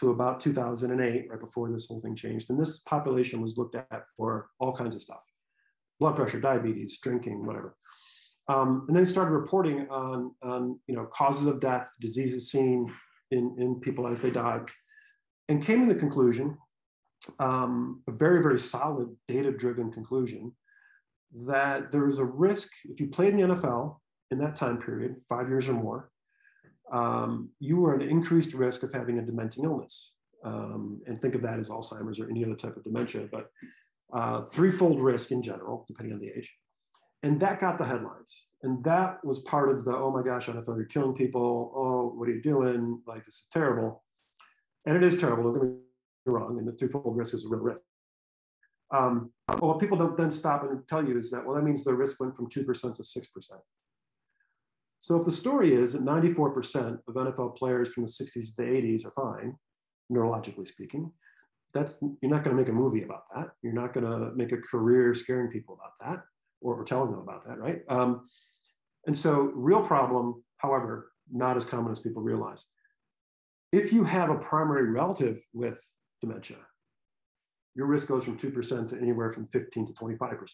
S2: to about 2008, right before this whole thing changed. And this population was looked at for all kinds of stuff blood pressure, diabetes, drinking, whatever. Um, and then started reporting on, on you know, causes of death, diseases seen in, in people as they died, and came to the conclusion, um, a very, very solid data driven conclusion, that there is a risk if you played in the NFL in that time period, five years or more, um, you are at increased risk of having a dementing illness. Um, and think of that as Alzheimer's or any other type of dementia, but uh, threefold risk in general, depending on the age. And that got the headlines. And that was part of the, oh my gosh, I NFL, you're killing people. Oh, what are you doing? Like, this is terrible. And it is terrible, don't get me wrong. And the threefold risk is a real risk. Um, well, what people don't then stop and tell you is that, well, that means the risk went from 2% to 6%. So if the story is that 94% of NFL players from the 60s to the 80s are fine, neurologically speaking, that's you're not going to make a movie about that. You're not going to make a career scaring people about that or, or telling them about that, right? Um, and so, real problem, however, not as common as people realize. if you have a primary relative with dementia, your risk goes from 2% to anywhere from 15 to 25%.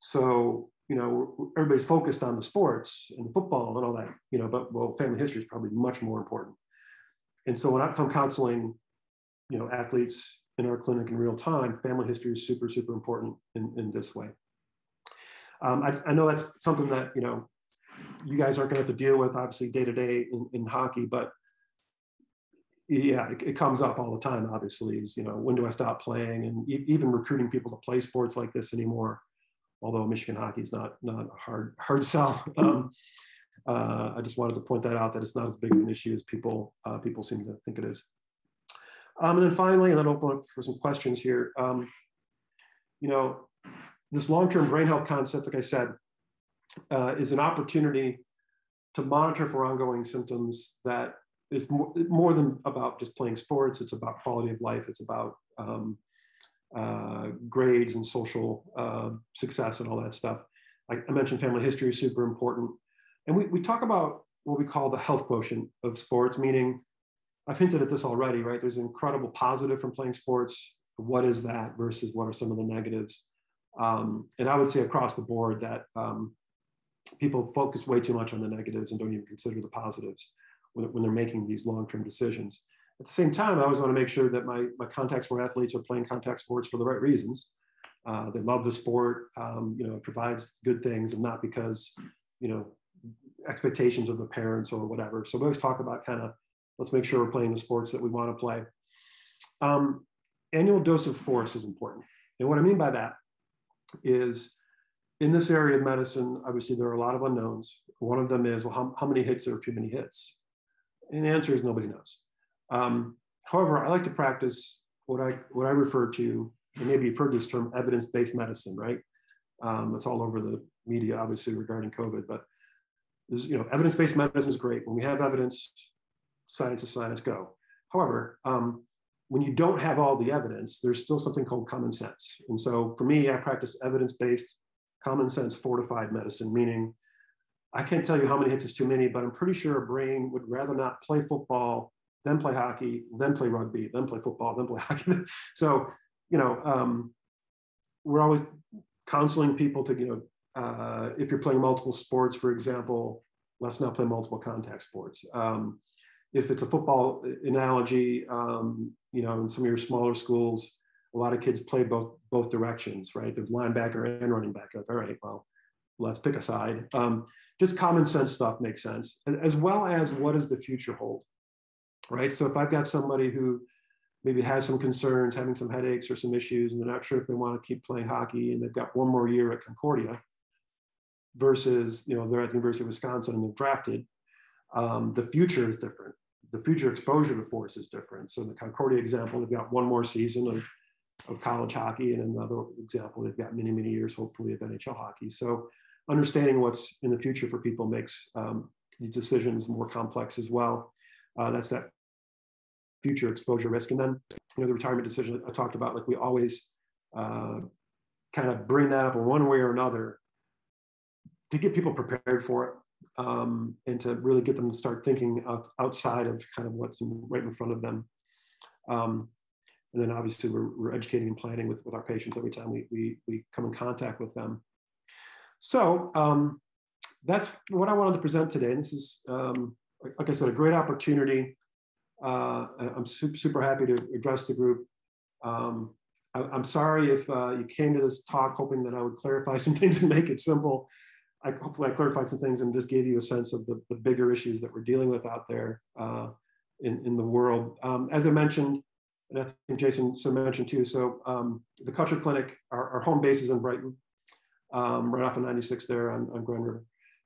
S2: So, you know, everybody's focused on the sports and football and all that, you know, but well, family history is probably much more important. And so when I'm counseling, you know, athletes in our clinic in real time, family history is super, super important in, in this way. Um, I, I, know that's something that, you know, you guys aren't going to have to deal with obviously day to day in hockey, but yeah, it, it, comes up all the time, obviously, is, you know, when do I stop playing and e- even recruiting people to play sports like this anymore, although Michigan hockey is not, not a hard, hard sell. Um, uh, I just wanted to point that out that it's not as big of an issue as people, uh, people seem to think it is. Um, and then finally, and then open up for some questions here. Um, you know, this long-term brain health concept, like I said, uh, is an opportunity to monitor for ongoing symptoms that is more, more than about just playing sports. It's about quality of life. It's about um, uh, grades and social uh, success and all that stuff. I, I, mentioned family history is super important. And we, we talk about what we call the health quotient of sports, meaning I've hinted at this already, right? There's an incredible positive from playing sports. What is that versus what are some of the negatives? Um, and I would say across the board that um, people focus way too much on the negatives and don't even consider the positives when, when they're making these long-term decisions. At the same time, I always want to make sure that my, my contact sport athletes are playing contact sports for the right reasons. Uh, they love the sport, um, you know, it provides good things and not because, you know, expectations of the parents or whatever. So we always talk about kind of, let's make sure we're playing the sports that we want to play. Um, annual dose of force is important. And what I mean by that is in this area of medicine, obviously there are a lot of unknowns. One of them is, well, how, how many hits are too many hits? And the answer is nobody knows. Um, however, I like to practice what I what I refer to, and maybe you've heard this term, evidence-based medicine, right? Um, it's all over the media, obviously, regarding COVID, but there's, you know, evidence-based medicine is great. When we have evidence, science is science, go. However, um, when you don't have all the evidence, there's still something called common sense. And so for me, I practice evidence-based, common sense fortified medicine, meaning I can't tell you how many hits is too many, but I'm pretty sure a brain would rather not play football, then play hockey, then play rugby, then play football, then play hockey. so, you know, um, we're always counseling people to, you know, uh, if you're playing multiple sports, for example, let's not play multiple contact sports. Um, if it's a football analogy, um, you know, in some of your smaller schools, a lot of kids play both both directions, right? They're linebacker and running back. All right, well, let's pick a side. Um, just common sense stuff makes sense, as well as what does the future hold, right? So if I've got somebody who maybe has some concerns, having some headaches or some issues, and they're not sure if they want to keep playing hockey, and they've got one more year at Concordia, versus you know they're at the University of Wisconsin and they're drafted, um, the future is different. The future exposure to force is different. So in the Concordia example, they've got one more season of of college hockey, and another example, they've got many many years, hopefully, of NHL hockey. So understanding what's in the future for people makes um, these decisions more complex as well. Uh, that's that future exposure risk. And then, you know, the retirement decision I talked about, like we always uh, kind of bring that up in one way or another to get people prepared for it um, and to really get them to start thinking out, outside of kind of what's right in front of them. Um, and then obviously we're, we're educating and planning with, with our patients every time we, we, we come in contact with them. So um, that's what I wanted to present today. And this is, um, like I said, a great opportunity. Uh, I'm super, super happy to address the group. Um, I, am sorry if uh, you came to this talk hoping that I would clarify some things and make it simple. I, hopefully I clarified some things and just gave you a sense of the, the bigger issues that we're dealing with out there uh, in, in the world. Um, as I mentioned, and I think Jason so mentioned too, so um, the Kutcher Clinic, our, our, home base is in Brighton um, right off of 96 there on, on Grand River.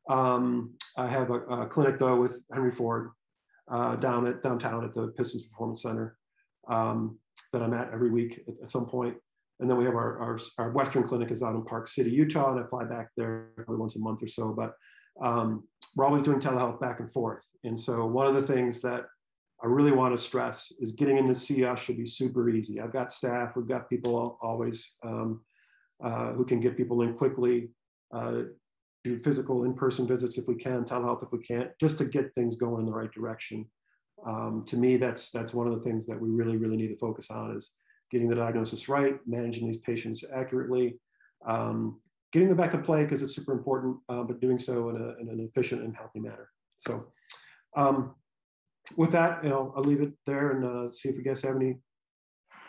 S2: Um, I have a, a, clinic though with Henry Ford uh, down at downtown at the Pistons Performance Center um, that I'm at every week at, at, some point. And then we have our, our, our, Western clinic is out in Park City, Utah, and I fly back there every once a month or so. But um, we're always doing telehealth back and forth. And so one of the things that I really want to stress is getting in to see us should be super easy. I've got staff, we've got people always um, uh, who can get people in quickly, uh, do physical in-person visits if we can, telehealth if we can't, just to get things going in the right direction. Um, to me, that's that's one of the things that we really, really need to focus on is getting the diagnosis right, managing these patients accurately, um, getting them back to play because it's super important, uh, but doing so in, a, in, an efficient and healthy manner. So um, with that, you know, I'll leave it there and uh, see if you guys have any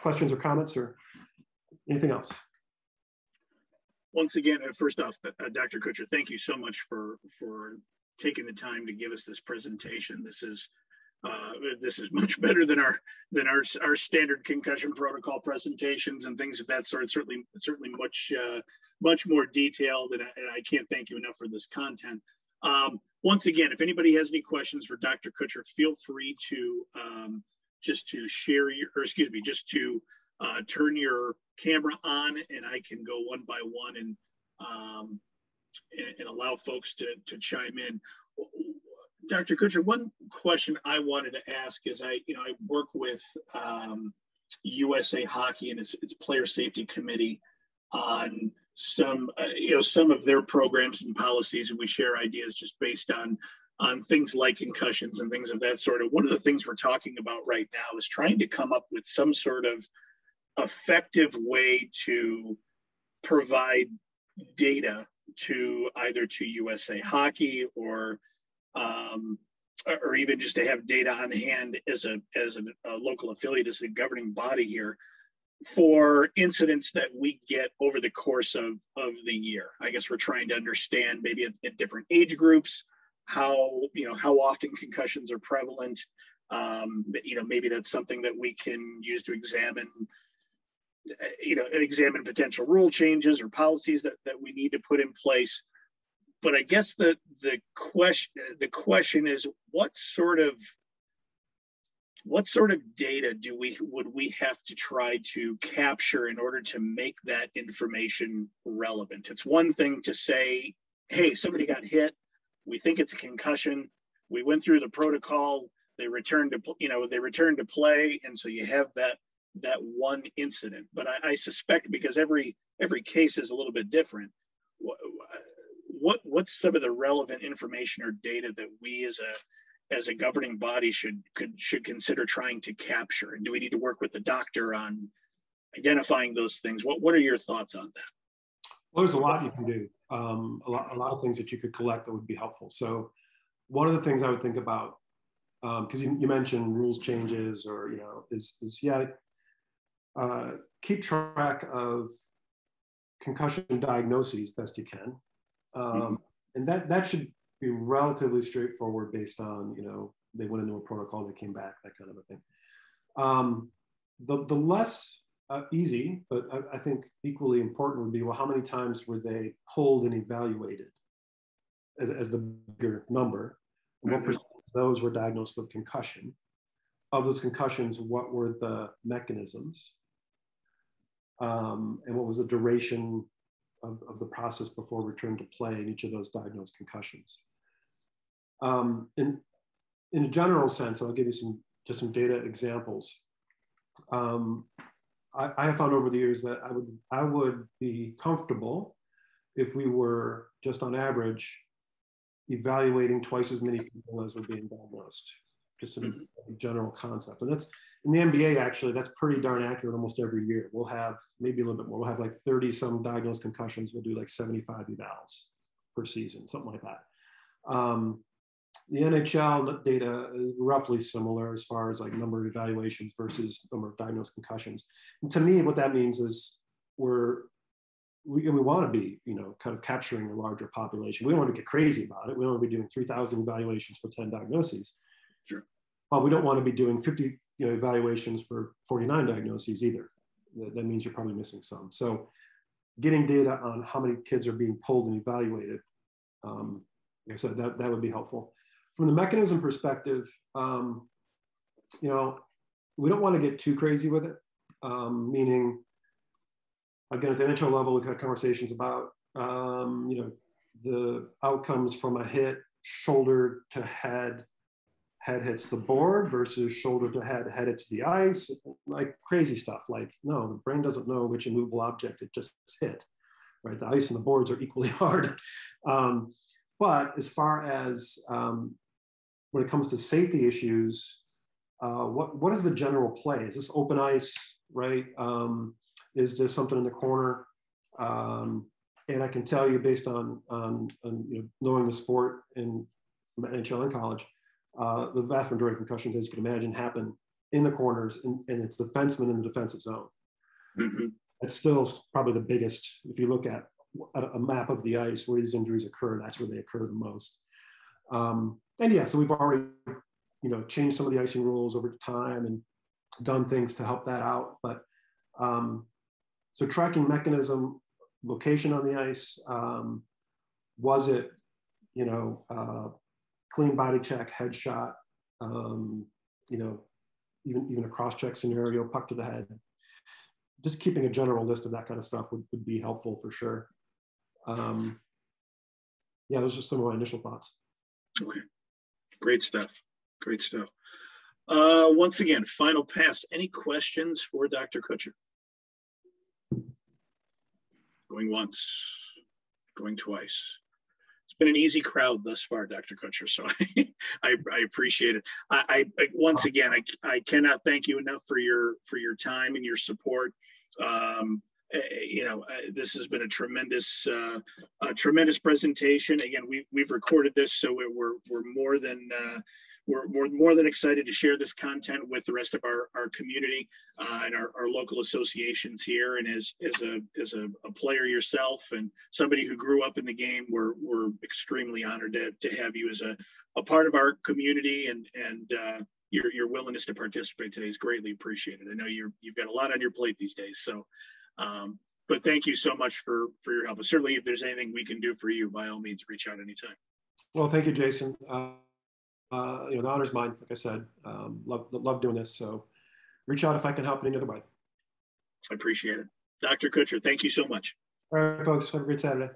S2: questions or comments or anything else.
S1: Once again, uh, first off, uh, Dr. Kutcher, thank you so much for for taking the time to give us this presentation. This is uh, this is much better than our than our our standard concussion protocol presentations and things of that sort. Certainly, certainly much uh, much more detailed, and I, and I, can't thank you enough for this content. Um, once again, if anybody has any questions for Dr. Kutcher, feel free to um, just to share your, or excuse me, just to uh, turn your camera on, and I can go one by one and um, and, and allow folks to to chime in Dr. Kutcher, one question I wanted to ask is I, you know, I work with um, USA Hockey and its, its player safety committee on some, uh, you know, some of their programs and policies, and we share ideas just based on on things like concussions and things of that sort. Of one of the things we're talking about right now is trying to come up with some sort of effective way to provide data to either to USA Hockey or um, or even just to have data on hand as a as a, a, local affiliate as a governing body here for incidents that we get over the course of of the year. I guess we're trying to understand maybe at, at different age groups how you know how often concussions are prevalent. Um, you know maybe that's something that we can use to examine you know examine potential rule changes or policies that, that we need to put in place. But I guess the the question the question is what sort of what sort of data do we would we have to try to capture in order to make that information relevant? It's one thing to say, hey, somebody got hit, we think it's a concussion, we went through the protocol, they returned to you know they returned to play, and so you have that that one incident. But I, I suspect because every every case is a little bit different what what's some of the relevant information or data that we as a as a governing body should could should consider trying to capture? And do we need to work with the doctor on identifying those things? What what are your thoughts on that?
S2: Well there's a lot you can do. Um, a, lot, a lot of things that you could collect that would be helpful. So one of the things i would think about because um, you, you, mentioned rules changes or you know is is yeah uh, keep track of concussion diagnoses best you can Mm-hmm. Um, and that, that should be relatively straightforward based on, you know, they went into a protocol, they came back, that kind of a thing. Um, the, the less uh, easy, but I, I, think equally important would be, well, how many times were they pulled and evaluated as, as the bigger number? What mm-hmm. percent of those were diagnosed with concussion? Of those concussions, what were the mechanisms? Um, and what was the duration of, of the process before return to play in each of those diagnosed concussions. Um, in, in a general sense, I'll give you some just some data examples. Um, I, I, have found over the years that I would I would be comfortable if we were just on average evaluating twice as many people as were being diagnosed. Just a, mm-hmm. a general concept, and that's in the NBA, actually, that's pretty darn accurate almost every year. We'll have maybe a little bit more. We'll have like 30 some diagnosed concussions. We'll do like 75 evals per season, something like that. Um, the NHL data is roughly similar as far as like number of evaluations versus number of diagnosed concussions. And to me, what that means is we're we, we want to be, you know, kind of capturing a larger population. We don't want to get crazy about it. We don't want to be doing 3,000 evaluations for 10 diagnoses.
S1: Sure.
S2: But we don't want to be doing 50 you know, evaluations for 49 diagnoses either. That, that means you're probably missing some. So getting data on how many kids are being pulled and evaluated, um, like I said, that, that would be helpful. From the mechanism perspective, um, you know, we don't want to get too crazy with it, um, meaning, again, at the NHL level, we've had conversations about, um, you know, the outcomes from a hit, shoulder to head, head hits the board versus shoulder to head, head hits the ice, like crazy stuff. Like, no, the brain doesn't know which immovable object it just hit, right? The ice and the boards are equally hard. Um, but as far as um, when it comes to safety issues, uh, what what is the general play? Is this open ice, right? Um, is this something in the corner? Um, and I can tell you, based on, on, on you know, knowing the sport and from NHL and college, uh, the vast majority of concussions, as you can imagine, happen in the corners, and, and it's the fenceman in the defensive zone. Mm-hmm. That's still probably the biggest. If you look at a map of the ice where these injuries occur, that's where they occur the most. Um, and yeah, so we've already, you know, changed some of the icing rules over time and done things to help that out. But um, so tracking mechanism, location on the ice, um, was it, you know, uh, clean body check, headshot, um, you know, even, even a cross check scenario, puck to the head. Just keeping a general list of that kind of stuff would, would be helpful for sure. Um, yeah, those are some of my initial thoughts.
S1: Okay, great stuff. Great stuff. Uh, once again, final pass. Any questions for Dr. Kutcher? Going once, going twice been an easy crowd thus far, Dr. Kutcher. So I, I, I appreciate it. I, I, once again, I, I cannot thank you enough for your for your time and your support. Um, eh, you know, uh, this has been a tremendous, uh, a tremendous presentation. Again, we we've recorded this, so we're we're more than uh, we're, we're more than excited to share this content with the rest of our, our community uh, and our, our local associations here. And as, as, a, as a, a, player yourself and somebody who grew up in the game, we're, we're extremely honored to, to have you as a, a part of our community and, and uh, your, your willingness to participate today is greatly appreciated. I know you're, you've got a lot on your plate these days. So, um, but thank you so much for, for your help. certainly if there's anything we can do for you, by all means, reach out anytime.
S2: Well, thank you, Jason. Uh uh, you know, the honor's mine. Like I said, um, love love doing this. So, reach out if I can help in any other way.
S1: I appreciate it, Dr. Kutcher. Thank you so much.
S2: All right, folks. Have a great Saturday.